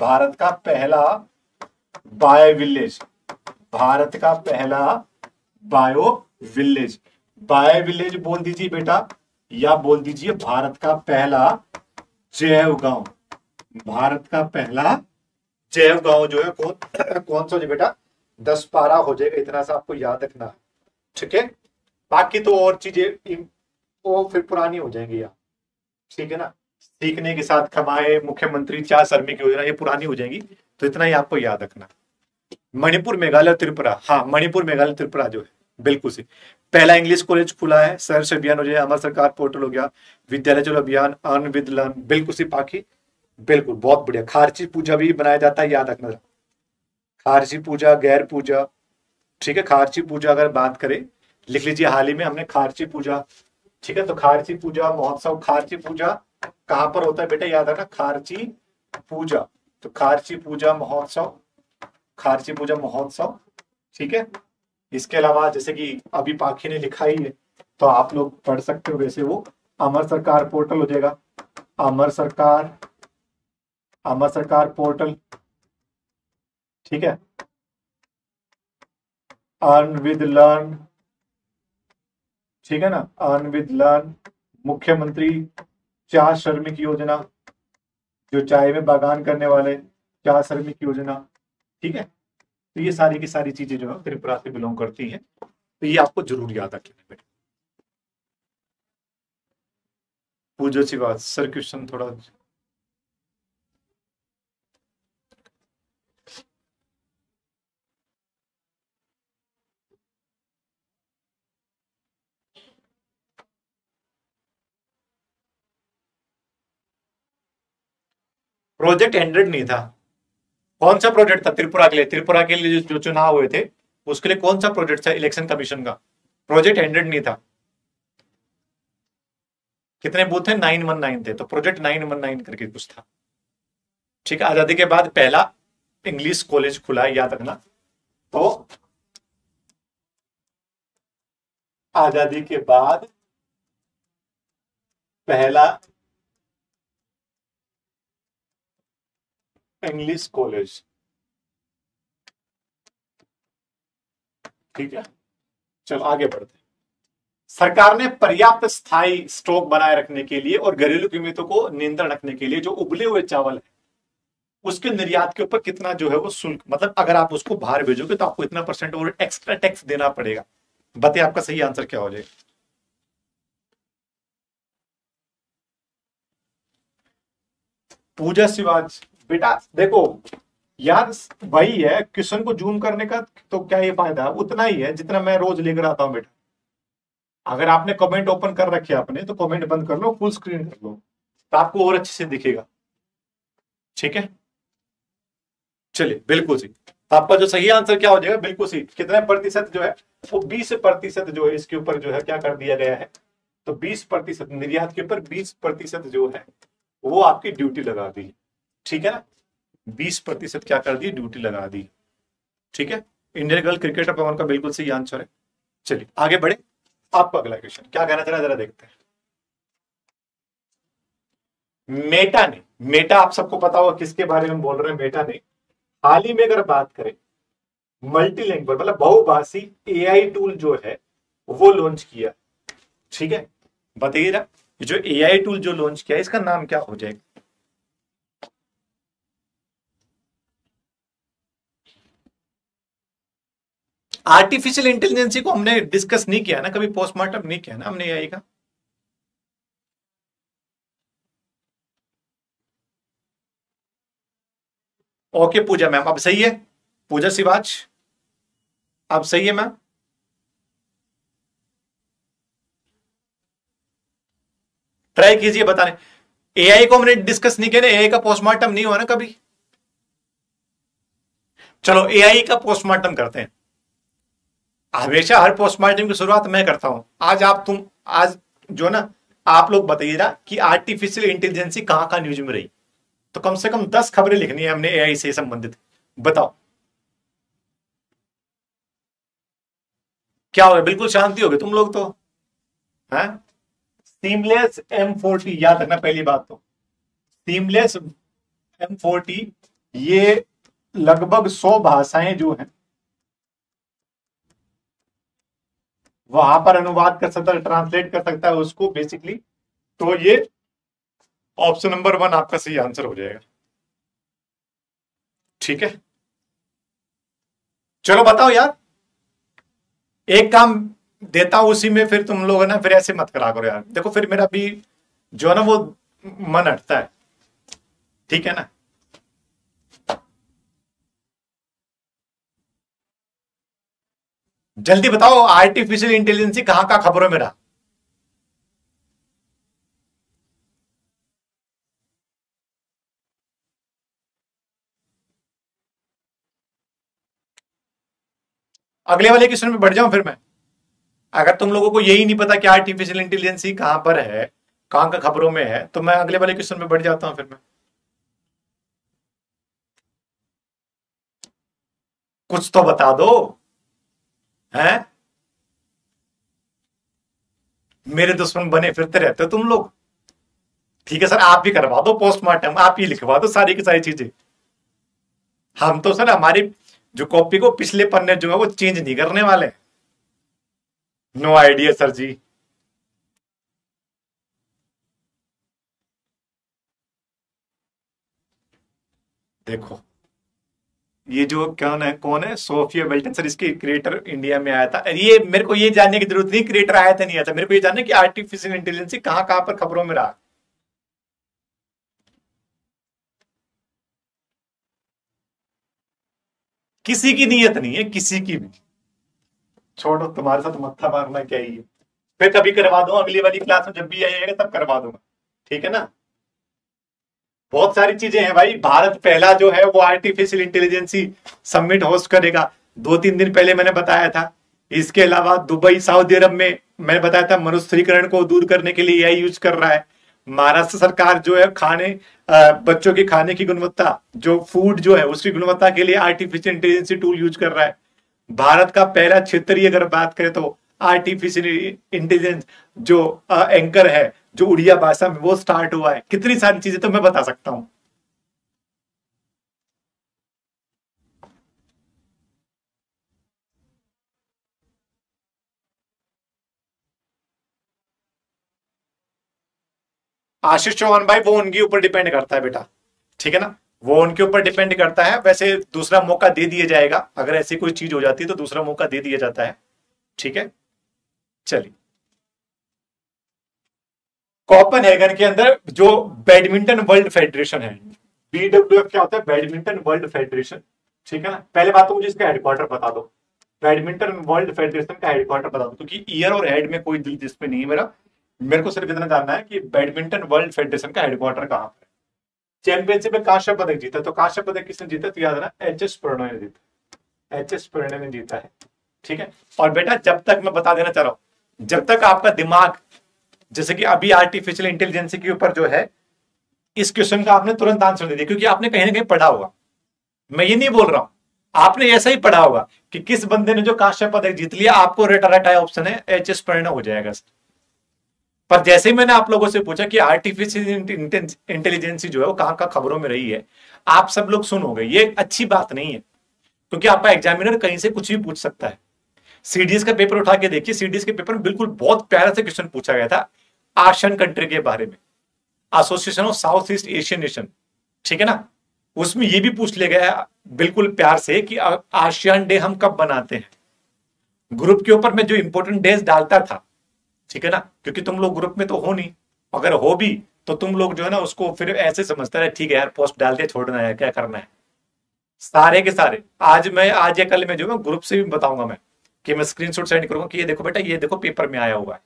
भारत का पहला बायो विलेज। भारत का पहला बायो विलेज। बायो विलेज बोल दीजिए बेटा, या बोल दीजिए भारत का पहला जैव गाँव। भारत का पहला जैव गाँव जो है, कौन कौन सा बेटा? दस पारा हो जाएगा, इतना सा आपको याद रखना है। ठीक है? बाकी तो और चीज़ें वो फिर पुरानी हो जाएँगी यार। ठीक है ना? सीखने के साथ कमाए, मुख्यमंत्री चार शर्मी की योजना ये पुरानी हो जाएँगी। तो इतना ही आपको याद रखना। मणिपुर, मेघालय, त्रिपुरा। हाँ मणिपुर, मेघालय, त्रिपुरा जो है, बिल्कुल सी पहला इंग्लिश कॉलेज खुला है सर्च अभियान हो जाए, अमर सरकार पोर्टल हो गया, विद्यालय चलो अभियान अन विद लर्न, बिल्कुल सी पाखी बिल्कुल, बहुत बढ़िया। खारची पूजा भी बनाया जाता है, याद रखना खारची पूजा, गैर पूजा, ठीक है? खारची पूजा अगर बात करें, लिख लीजिए हाल ही में हमने खारची पूजा, ठीक है? तो खारची पूजा, महोत्सव खारची पूजा कहाँ पर होता है बेटा? याद रखना खारची पूजा। तो खारची पूजा, महोत्सव खारची पूजा, महोत्सव, ठीक है? इसके अलावा जैसे कि अभी पाखी ने लिखा ही है तो आप लोग पढ़ सकते हो, वैसे वो अमर सरकार पोर्टल हो जाएगा। अमर सरकार अमर सरकार पोर्टल, ठीक है? अर्न विद लर्न, ठीक है ना? अर्न विद लर्न, मुख्यमंत्री चार श्रमिक योजना, जो चाय में बागान करने वाले चार श्रमिक योजना, ठीक है? तो ये सारी की सारी चीज़ें जो है त्रिपुरा से बिलोंग करती हैं। तो ये आपको ज़रूर याद रखना बेटा। पूजो सी बात सर, क्वेश्चन थोड़ा प्रोजेक्ट एंडेड नहीं था। कौन सा प्रोजेक्ट था? त्रिपुरा के लिए। त्रिपुरा के लिए जो चुनाव हुए थे, उसके लिए कौन सा प्रोजेक्ट था? इलेक्शन कमीशन का। प्रोजेक्ट एंडेड नहीं था। कितने बूथ थे नाइन वन नाइन थे। तो प्रोजेक्ट नाइन वन नाइन करके कुछ था। ठीक है, आज़ादी के बाद पहला इंग्लिश कॉलेज खुला, याद रखना। तो आज़ादी के बाद पहला इंग्लिश कॉलेज ठीक है? चलो, आगे बढ़ते सरकार ने पर्याप्त स्थायी स्टॉक बनाए रखने के लिए और घरेलू कीमतों को नियंत्रण रखने के लिए जो उबले हुए चावल है, उसके निर्यात के ऊपर कितना जो है वो शुल्क मतलब अगर आप उसको बाहर भेजोगे तो आपको इतना परसेंट और एक्स्ट्रा टैक्स देना पड़ेगा। बताइए आपका सही आंसर क्या हो जाएगा? पूजा शिवाज बेटा, देखो, यार वही है क्वेश्चन को जूम करने का तो क्या ये फ़ायदा उतना ही है जितना मैं रोज लेकर आता हूँ बेटा। अगर आपने कमेंट ओपन कर रखे आपने तो कमेंट बंद कर लो फुल स्क्रीन कर लो। तो आपको और अच्छे से दिखेगा। ठीक है? चलिए, बिल्कुल सही। तो आपका जो सही आंसर क्या हो जाएगा? बिल्कुल सही। कितने प्रतिशत जो है, वो बीस प्रतिशत जो है, इसके ऊपर जो है, क्या कर दिया गया है? तो बीस प्रतिशत, निर्यात के ऊपर बीस प्रतिशत जो है, वो आपकी ड्यूटी लगा दी। ठीक है ना? बीस प्रतिशत क्या कर दी? ड्यूटी लगा दी। ठीक है? इंडियन गर्ल क्रिकेटर पवन का बिल्कुल सही आंसर है। चलिए, आगे बढ़े। आपका अगला क्वेश्चन क्या कहना चाह जरा देखते हैं। मेटा ने, मेटा आप सबको पता होगा किसके बारे में बोल रहे हैं? मेटा ने। हाल ही में अगर बात करें मल्टीलैंग्वेज मतलब बहुभाषी एआई टूल जो है, वो लॉन्च किया। ठीक है? बताइए ना जो एआई टूल जो लॉन्च किया इसका नाम क्या हो जाएगा? आर्टिफिशियल इंटेलिजेंसी को हमने डिस्कस नहीं किया ना, कभी पोस्टमार्टम नहीं किया ना हमने एआई का? ओके पूजा मैम, अब सही है? पूजा शिवाज अब सही है मैम? ट्राई कीजिए बताने। एआई को हमने डिस्कस नहीं किया ना एआई का पोस्टमार्टम नहीं हुआ ना कभी? चलो एआई का पोस्टमार्टम करते हैं। हमेशा हर पोस्टमार्टम की शुरुआत मैं करता हूँ। आज आप तुम, आज जो ना, आप लोग बताइए ना कि आर्टिफिशियल इंटेलिजेंसी कहाँ कहाँ न्यूज़ में रही। तो कम से कम दस खबरें लिखनी है हमने एआई से संबंधित। बताओ। क्या हो गया? बिल्कुल शांति होगी तुम लोग तो। है? सीमलेस एम फोर्टी याद रखना पहली बात तो। सीमलेस एम फोर्टी ये लगभग सौ भाषाएँ जो हैं वहाँ पर अनुवाद कर सकता है ट्रांसलेट कर सकता है उसको बेसिकली तो ये ऑप्शन नंबर वन आपका सही आंसर हो जाएगा। ठीक है? चलो बताओ यार। एक काम देता हूँ उसी में, फिर तुम लोग है ना, फिर ऐसे मत करा करो यार। देखो, फिर मेरा भी जो है ना, वो मन हटता है। ठीक है ना? जल्दी बताओ आर्टिफिशियल इंटेलिजेंसी कहाँ का खबरों में रहा? अगले वाले क्वेश्चन में बढ़ जाऊँ फिर मैं? अगर तुम लोगों को यही नहीं पता कि आर्टिफिशियल इंटेलिजेंसी कहाँ पर है, कहाँ का खबरों में है तो मैं अगले वाले क्वेश्चन में बढ़ जाता हूँ फिर मैं। कुछ तो बता दो। हैं? मेरे दुश्मन बने, फिरते रहते हो तुम लोग। ठीक है सर, आप भी करवा दो पोस्टमार्टम आप ही लिखवा दो सारी की सारी चीज़ें। हम तो सर, हमारी जो कॉपी को पिछले पन्ने जो है, वो चेंज नहीं करने वाले। No idea sir ji. देखो ये जो कौन है कौन है? सोफिया वेल्टन सर इसके क्रिएटर इंडिया में आया था। ये मेरे को ये जानने की ज़रूरत नहीं क्रिएटर आया था, नहीं आया था। मेरे को ये जानना कि आर्टिफिशियल इंटेलिजेंस कहाँ कहाँ पर खबरों में रहा। किसी की नीयत नहीं है, किसी की भी। छोड़ो, तुम्हारे साथ मत्था मारना क्या ही है। फिर कभी करवा दो, अगली वाली क्लास में जब भी आइएगा तब करवा दूँगा। ठीक है ना? बहुत सारी चीज़ें हैं भाई। भारत पहला जो है वो आर्टिफिशियल इंटेलिजेंसी समिट होस्ट करेगा। दो तीन दिन पहले मैंने बताया था। इसके अलावा दुबई सऊदी अरब में मैंने बताया था मनुस्त्रीकरण को दूर करने के लिए यही यूज़ कर रहा है। महाराष्ट्र सरकार जो है खाने बच्चों के खाने की गुणवत्ता, जो फ़ूड जो है उसकी गुणवत्ता के लिए आर्टिफिशियल इंटेलिजेंसी टूल यूज़ कर रहा है। भारत का पहला क्षेत्रीय अगर बात करें तो आर्टिफिशियल इंटेलिजेंस जो एंकर है जो उड़िया भाषा में वो स्टार्ट हुआ है। कितनी सारी चीज़ें तो मैं बता सकता हूँ। आशीष चौहान भाई, वो उनके ऊपर डिपेंड करता है बेटा। ठीक है ना? वो उनके ऊपर डिपेंड करता है। वैसे दूसरा मौका दे दिया जाएगा। अगर ऐसी कोई चीज़ हो जाती है तो दूसरा मौका दे दिया जाता है। ठीक है? चलिए। कॉपन हैगन के अंदर जो बैडमिंटन वर्ल्ड फेडरेशन है। बीडब्ल्यू क्या होता है? Badminton world federation. ठीक है ना? पहले बात तो मुझे इसका हेडक्वार्टर बता दो। बैडमिंटन वर्ल्ड फेडरेशन का हेडक्वार्टर बता दो, क्योंकि ईयर और हेड में कोई दिलचस्पी नहीं है मेरा। मेरे को सिर्फ़ इतना जानना है कि बैडमिंटन वर्ल्ड फेडरेशन का हेडक्वार्टर कहाँ पर चैंपियनशिप में कांस्य पदक जीता तो कांस्य पदक किसने जीता तो याद रहा एच एस प्रणय ने जीता एच एस प्रणय ने जीता है। ठीक है? और बेटा, जब तक मैं बता देना चाह रहा हूँ, जब तक आपका दिमाग जैसे कि अभी आर्टिफिशियल इंटेलिजेंस के ऊपर जो है, इस क्वेश्चन का आपने तुरंत आंसर दे दिया, क्योंकि आपने कहीं ना कहीं पढ़ा होगा। मैं ये नहीं बोल रहा हूँ, आपने ऐसा ही पढ़ा होगा कि किस बंदे ने जो कांस्य पदक जीत लिया, आपको रेटा रेटा ऑप्शन है एच एस प्रणय हो जाएगा। पर जैसे ही मैंने आप लोगों से पूछा कि आर्टिफिशियल इंटेलिजेंसी जो है वो कहाँ का खबरों में रही है, आप सब लोग सुन हो गए ये अच्छी बात नहीं है, क्योंकि आपका एग्जामिनर कहीं से कुछ भी पूछ सकता है। सीडीएस का पेपर उठा के देखिए सीडीएस के पेपर में बिल्कुल बहुत प्यारा से क्वेश्चन पूछा गया था आशियन कंट्री के बारे में। Association of South East Asian nation ठीक है ना? उसमें ये भी पूछ लिया गया बिल्कुल प्यार से कि आशियान डे हम कब बनाते हैं? ग्रुप के ऊपर मैं जो इंपॉर्टेंट डेज़ डालता था, ठीक है ना? क्योंकि तुम लोग ग्रुप में तो हो नहीं। अगर हो भी तो तुम लोग जो है ना, उसको फिर ऐसे समझते रहे, ठीक है यार पोस्ट डाल के छोड़ना है, क्या करना है? सारे के सारे। आज मैं, आज या कल में जो है ग्रुप से भी बताऊँगा मैं। कि मैं स्क्रीनशॉट सेंड करूँगा कि ये देखो बेटा, ये देखो पेपर में आया हुआ है।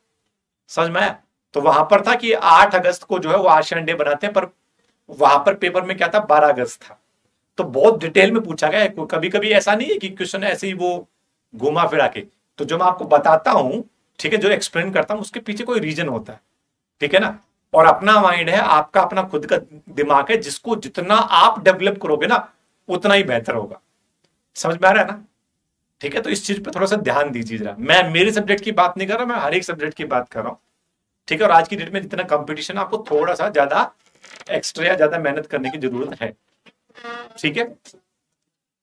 समझ में तो वहाँ पर था कि आठ अगस्त को जो है वो आशियान डे बनाते हैं, पर वहाँ पर पेपर में क्या था? बारह अगस्त था। तो बहुत डिटेल में पूछा गया कभी कभी ऐसा नहीं है कि क्वेश्चन ऐसे ही वो घुमा फिरा के। तो जो मैं आपको बताता हूँ, ठीक है, जो एक्सप्लेन करता हूँ, उसके पीछे कोई रीजन होता है। ठीक है ना? और अपना माइंड है, आपका अपना खुद का दिमाग है, जिसको जितना आप डेवलप करोगे ना, उतना ही बेहतर होगा। समझ में आ रहा है ना? ठीक है तो इस चीज़ पे थोड़ा सा ध्यान दीजिए जरा। मैं मेरे सब्जेक्ट की बात नहीं कर रहा, मैं हर एक सब्जेक्ट की बात कर रहा हूँ। ठीक है, और आज की डेट में जितना कंपटीशन आपको थोड़ा सा ज़्यादा एक्स्ट्रा या ज़्यादा मेहनत करने की ज़रूरत है। ठीक है?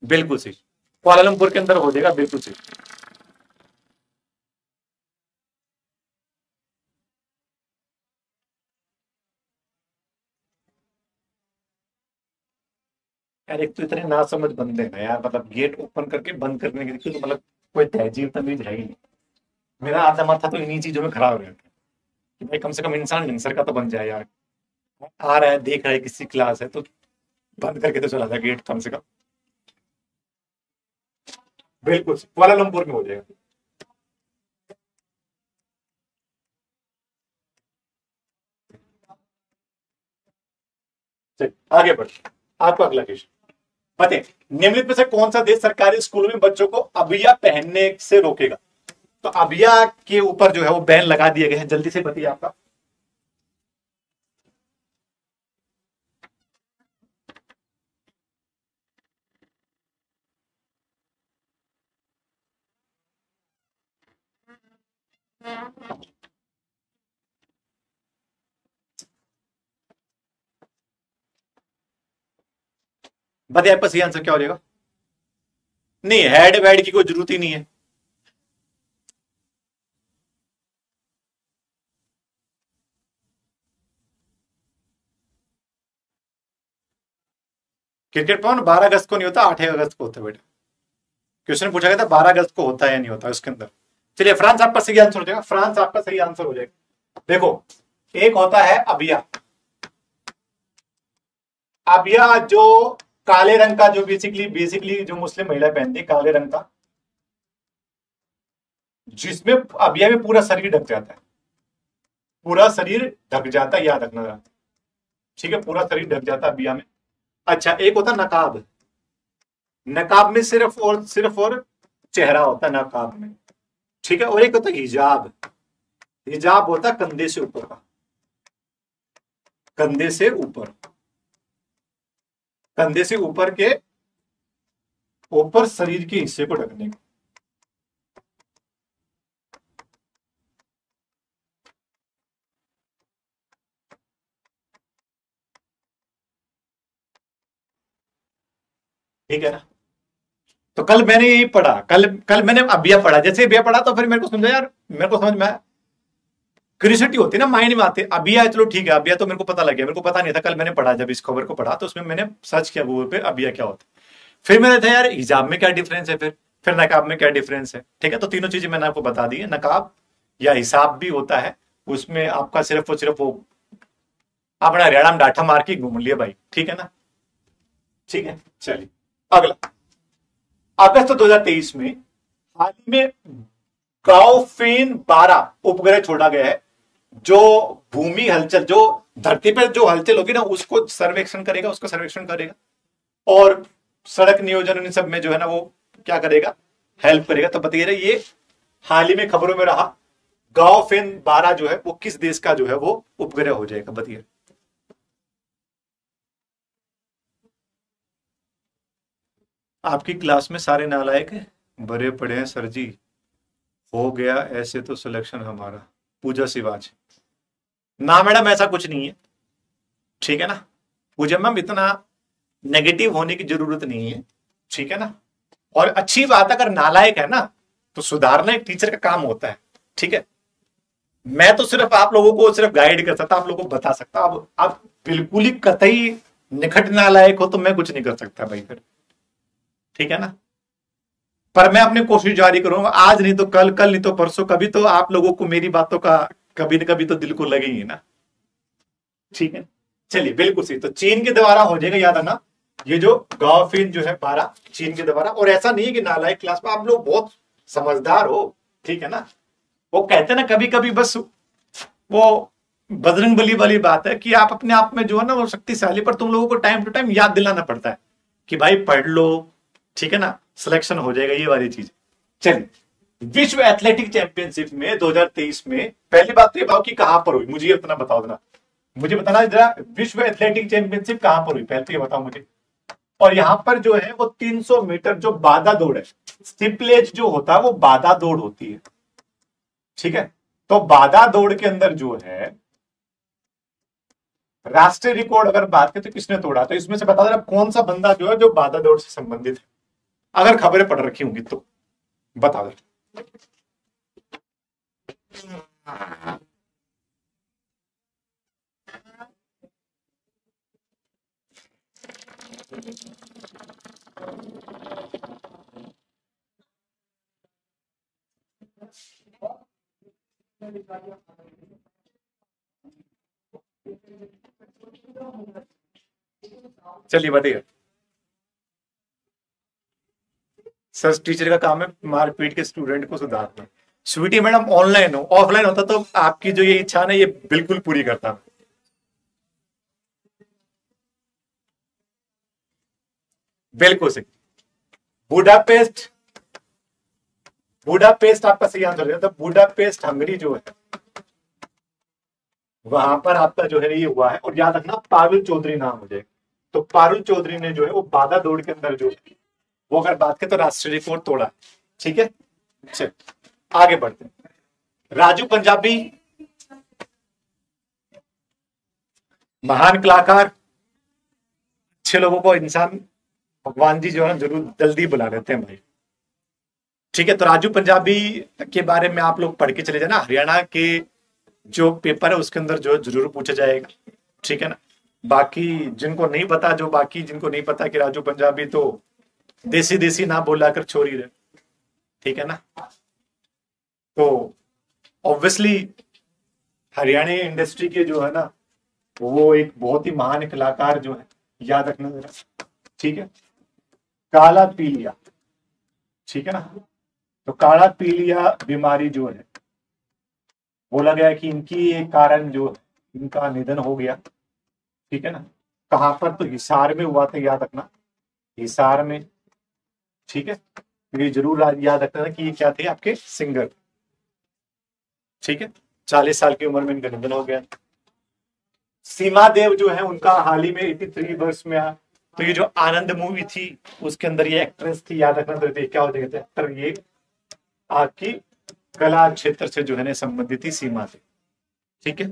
बिल्कुल सही। कुआलमपुर के अंदर हो जाएगा, बिल्कुल सही। यार, एक तो इतने ना समझ बंदे हैं यार मतलब गेट ओपन करके बंद करने के तो मतलब कोई तहजीब तमीज है ही नहीं। मेरा आधा माथा तो इन्हीं चीज़ों में खराब हो रहता है कि भाई कम से कम इंसान लिंसर का तो बन जाए यार। आ रहा है, देख रहा है किसी क्लास है तो बंद करके तो चला था गेट कम से कम। बिल्कुल, कुआलालंपुर में हो जाएगा। आगे बढ़ आपका अगला क्वेश्चन बताए निम्नलिखित में से कौन सा देश सरकारी स्कूलों में बच्चों को अबिया पहनने से रोकेगा? तो अबिया के ऊपर जो है वो बैन लगा दिया गया है, जल्दी से बताइए आपका। बताइए आपका सही आंसर क्या हो जाएगा? नहीं हेड वेड की कोई ज़रूरत ही नहीं है। क्रिकेट पवन बारह अगस्त को नहीं होता, आठ अगस्त को होता है बेटा। क्वेश्चन पूछा गया था, बारह अगस्त को होता है या नहीं होता उसके अंदर। चलिए, फ्रांस आपका सही आंसर हो जाएगा, फ्रांस आपका सही आंसर हो जाएगा। देखो, एक होता है अबिया। अबिया जो काले रंग का जो बेसिकली बेसिकली जो मुस्लिम महिला पहनती है, काले रंग का, जिसमें अबिया में पूरा शरीर ढक जाता है। पूरा शरीर ढक जाता है, याद रखना ठीक है, पूरा शरीर ढक जाता है अबिया में। अच्छा एक होता नकाब। नकाब में सिर्फ़ और सिर्फ़ और चेहरा होता है नकाब में। ठीक है, और एक होता हिजाब। हिजाब होता कंधे से ऊपर का। कंधे से ऊपर। कंधे से ऊपर के, ऊपर शरीर के हिस्से को ढकने का। ठीक है ना? तो कल मैंने यही पढ़ा, कल कल मैंने अबिया पढ़ा, जैसे अबिया पढ़ा तो फिर मेरे को समझा, यार मेरे को समझ में आया। क्यूरियोसिटी होती है ना माइंड में आते अबिया है चलो ठीक है अबिया तो मेरे को पता लग गया, मेरे को पता नहीं था, कल मैंने पढ़ा जब इस खबर को पढ़ा तो उसमें मैंने सर्च किया गूगल पे अबिया क्या होता फिर मैंने था यार, हिजाब में क्या डिफरेंस है फिर? फिर नकाब में क्या डिफरेंस है? ठीक है तो तीनों चीज़ें मैंने आपको बता दी है, नकाब या हिसाब भी होता है, उसमें आपका सिर्फ़ और सिर्फ़ वो अपना हरियाणा डाठा मार के घूम लिया भाई, ठीक है ना? ठीक है, चलिए, अगला। अगस्त 2023 में, हाल ही में गाओफेन बारह उपग्रह छोड़ा गया है जो भूमि हलचल, जो धरती पर जो हलचल होगी ना, उसको सर्वेक्षण करेगा, उसका सर्वेक्षण करेगा। और सड़क नियोजन इन सब में जो है ना, वो क्या करेगा? हेल्प करेगा। तो बताइए ये हाल ही में खबरों में रहा गाओफेन बारह जो है, वो किस देश का जो है, वो उपग्रह हो जाएगा बताइए आपकी क्लास में सारे नालायक भरे पड़े हैं, सर जी। हो गया, ऐसे तो सिलेक्शन हमारा। पूजा सिवाज ना मैडम, ऐसा कुछ नहीं है। ठीक है ना? पूजा मैम इतना नेगेटिव होने की ज़रूरत नहीं है। ठीक है ना? और अच्छी बात, अगर नालायक है ना तो सुधारना एक टीचर का काम होता है। ठीक है? मैं तो सिर्फ़ आप लोगों को सिर्फ़ गाइड कर सकता, आप लोगों को बता सकता। अब आप बिल्कुल ही कतई निखट नालायक हो तो मैं कुछ नहीं कर सकता भाई फिर। ठीक है ना? पर मैं अपनी कोशिश जारी करूँगा। आज नहीं तो कल कल नहीं तो परसों, कभी तो आप लोगों को मेरी बातों का कभी न कभी तो दिल को लगेगी ना। ठीक है? चलिए, बिल्कुल सही। तो चीन के द्वारा हो जाएगा, याद आना, ये जो गाफिन जो है बारह चीन के द्वारा, और ऐसा नहीं है कि नालायक क्लास में आप लोग बहुत समझदार हो, ठीक है ना? वो कहते ना कभी कभी बस वो बजरंग बली वाली बात है कि आप अपने आप में जो है ना, वो शक्तिशाली, पर तुम लोगों को टाइम टू टाइम याद दिलाना पड़ता है कि भाई पढ़ लो, ठीक है ना? सिलेक्शन हो जाएगा, ये वाली चीज़। चलिए विश्व एथलेटिक चैंपियनशिप में 2023 में पहली बात तो ये बताओ कि कहाँ पर हुई? मुझे इतना बताओ देना मुझे बताना जरा, विश्व एथलेटिक चैंपियनशिप कहाँ पर हुई? पहले तो ये बताओ मुझे। और यहाँ पर जो है, वो 300 मीटर जो बाधा दौड़ है, स्टिपलेज जो होता है, वो बाधा दौड़ होती है। ठीक है? तो बाधा दौड़ के अंदर जो है, राष्ट्रीय रिकॉर्ड अगर बात करें तो किसने तोड़ा? तो इसमें से बता दे कौन सा बंदा जो है, जो बाधा दौड़ से संबंधित है? अगर खबरें पढ़ रखी होंगी तो। बता दो चलिए बताइए। सर, टीचर का काम है मारपीट के स्टूडेंट को सुधारना। स्वीटी मैडम ऑनलाइन हो। ऑफलाइन होता तो आपकी जो ये इच्छा ना, ये बिल्कुल पूरी करता। बिल्कुल सही। बुडापेस्ट बुडापेस्ट आपका सही आंसर है। तो बुडापेस्ट हंगरी जो है, वहाँ पर आपका जो है, ये हुआ है। और याद रखना, पारुल चौधरी नाम हो। जाएगा तो पारुल चौधरी ने जो है, वो बाधा दौड़ के अंदर जो वो अगर बात करें तो राष्ट्रीय रिकॉर्ड तोड़ा। ठीक है? आगे बढ़ते हैं। राजू पंजाबी, महान कलाकार, अच्छे लोगों को इंसान भगवान जी जो है ज़रूर जल्दी बुला लेते हैं भाई। ठीक है तो राजू पंजाबी के बारे में आप लोग पढ़ के चले जाना। हरियाणा के जो पेपर है, उसके अंदर जो है ज़रूर पूछा जाएगा। ठीक है ना? बाकी जिनको नहीं पता, जो बाकी जिनको नहीं पता कि राजू पंजाबी तो देसी देसी ना बोला कर छोरी रहे। ठीक है ना? तो ऑब्वियसली हरियाणा इंडस्ट्री के जो है ना, वो एक बहुत ही महान कलाकार जो है, याद रखना जरा। ठीक है? काला पीलिया। ठीक है ना? तो काला पीलिया बीमारी जो है, बोला गया कि इनकी एक कारण जो इनका निधन हो गया। ठीक है ना? कहाँ पर? तो हिसार में हुआ था, याद रखना। हिसार में ठीक है? ये ज़रूर याद रखना था कि ये क्या थे आपके सिंगर? ठीक है? चालीस साल की उम्र में इनका निधन हो गया। सीमा देव जो है, उनका हाल ही में एटी थ्री वर्ष में तो ये जो आनंद मूवी थी, उसके अंदर ये एक्ट्रेस थी, याद रखना तो क्या हो जाएगा। एक्टर ये आपकी कला क्षेत्र से जो है ना, संबंधित थी सीमा से ठीक है?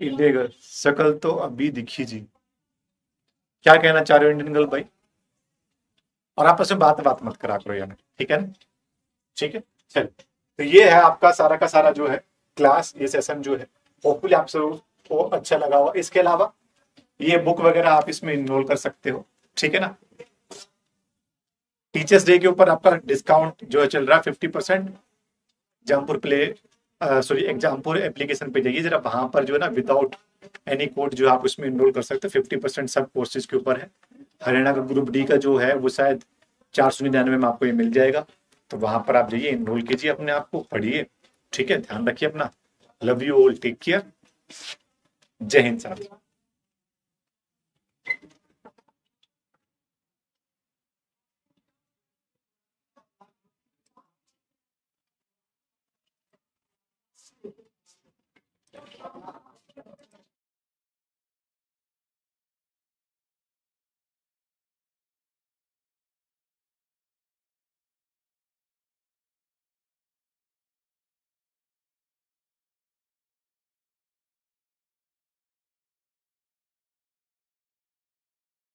इलेगल सकल तो अभी दिखी जी। क्या कहना चाह रहे हो इंडियन गर्ल भाई? और आपस में बात बात मत करा करो यार, ठीक है ना? ठीक है, चल। तो ये है आपका सारा का सारा जो है क्लास ये सेशन जो है। होपफुली आप सबको अच्छा लगा हुआ इसके अलावा ये बुक वगैरह आप इसमें इनरोल कर सकते हो, ठीक है ना? टीचर्स डे के ऊपर आपका डिस्काउंट जो है चल रहा है फिफ्टी परसेंट जमपुर प्ले सॉरी एग्जामपुर एप्लीकेशन पे जाइए, जरा वहाँ पर जो है ना विदाउट एनी कोड जो आप उसमें इनरोल कर सकते हो फिफ्टी परसेंट सब कोर्सेज के ऊपर है। हरियाणा का ग्रुप डी का जो है, वो शायद चार सौ निन्यानवे में आपको ये मिल जाएगा। तो वहाँ पर आप जाइए इनरोल कीजिए अपने आप को, पढ़िए, ठीक है? ध्यान रखिए अपना। Love you all take care जय हिंद साहब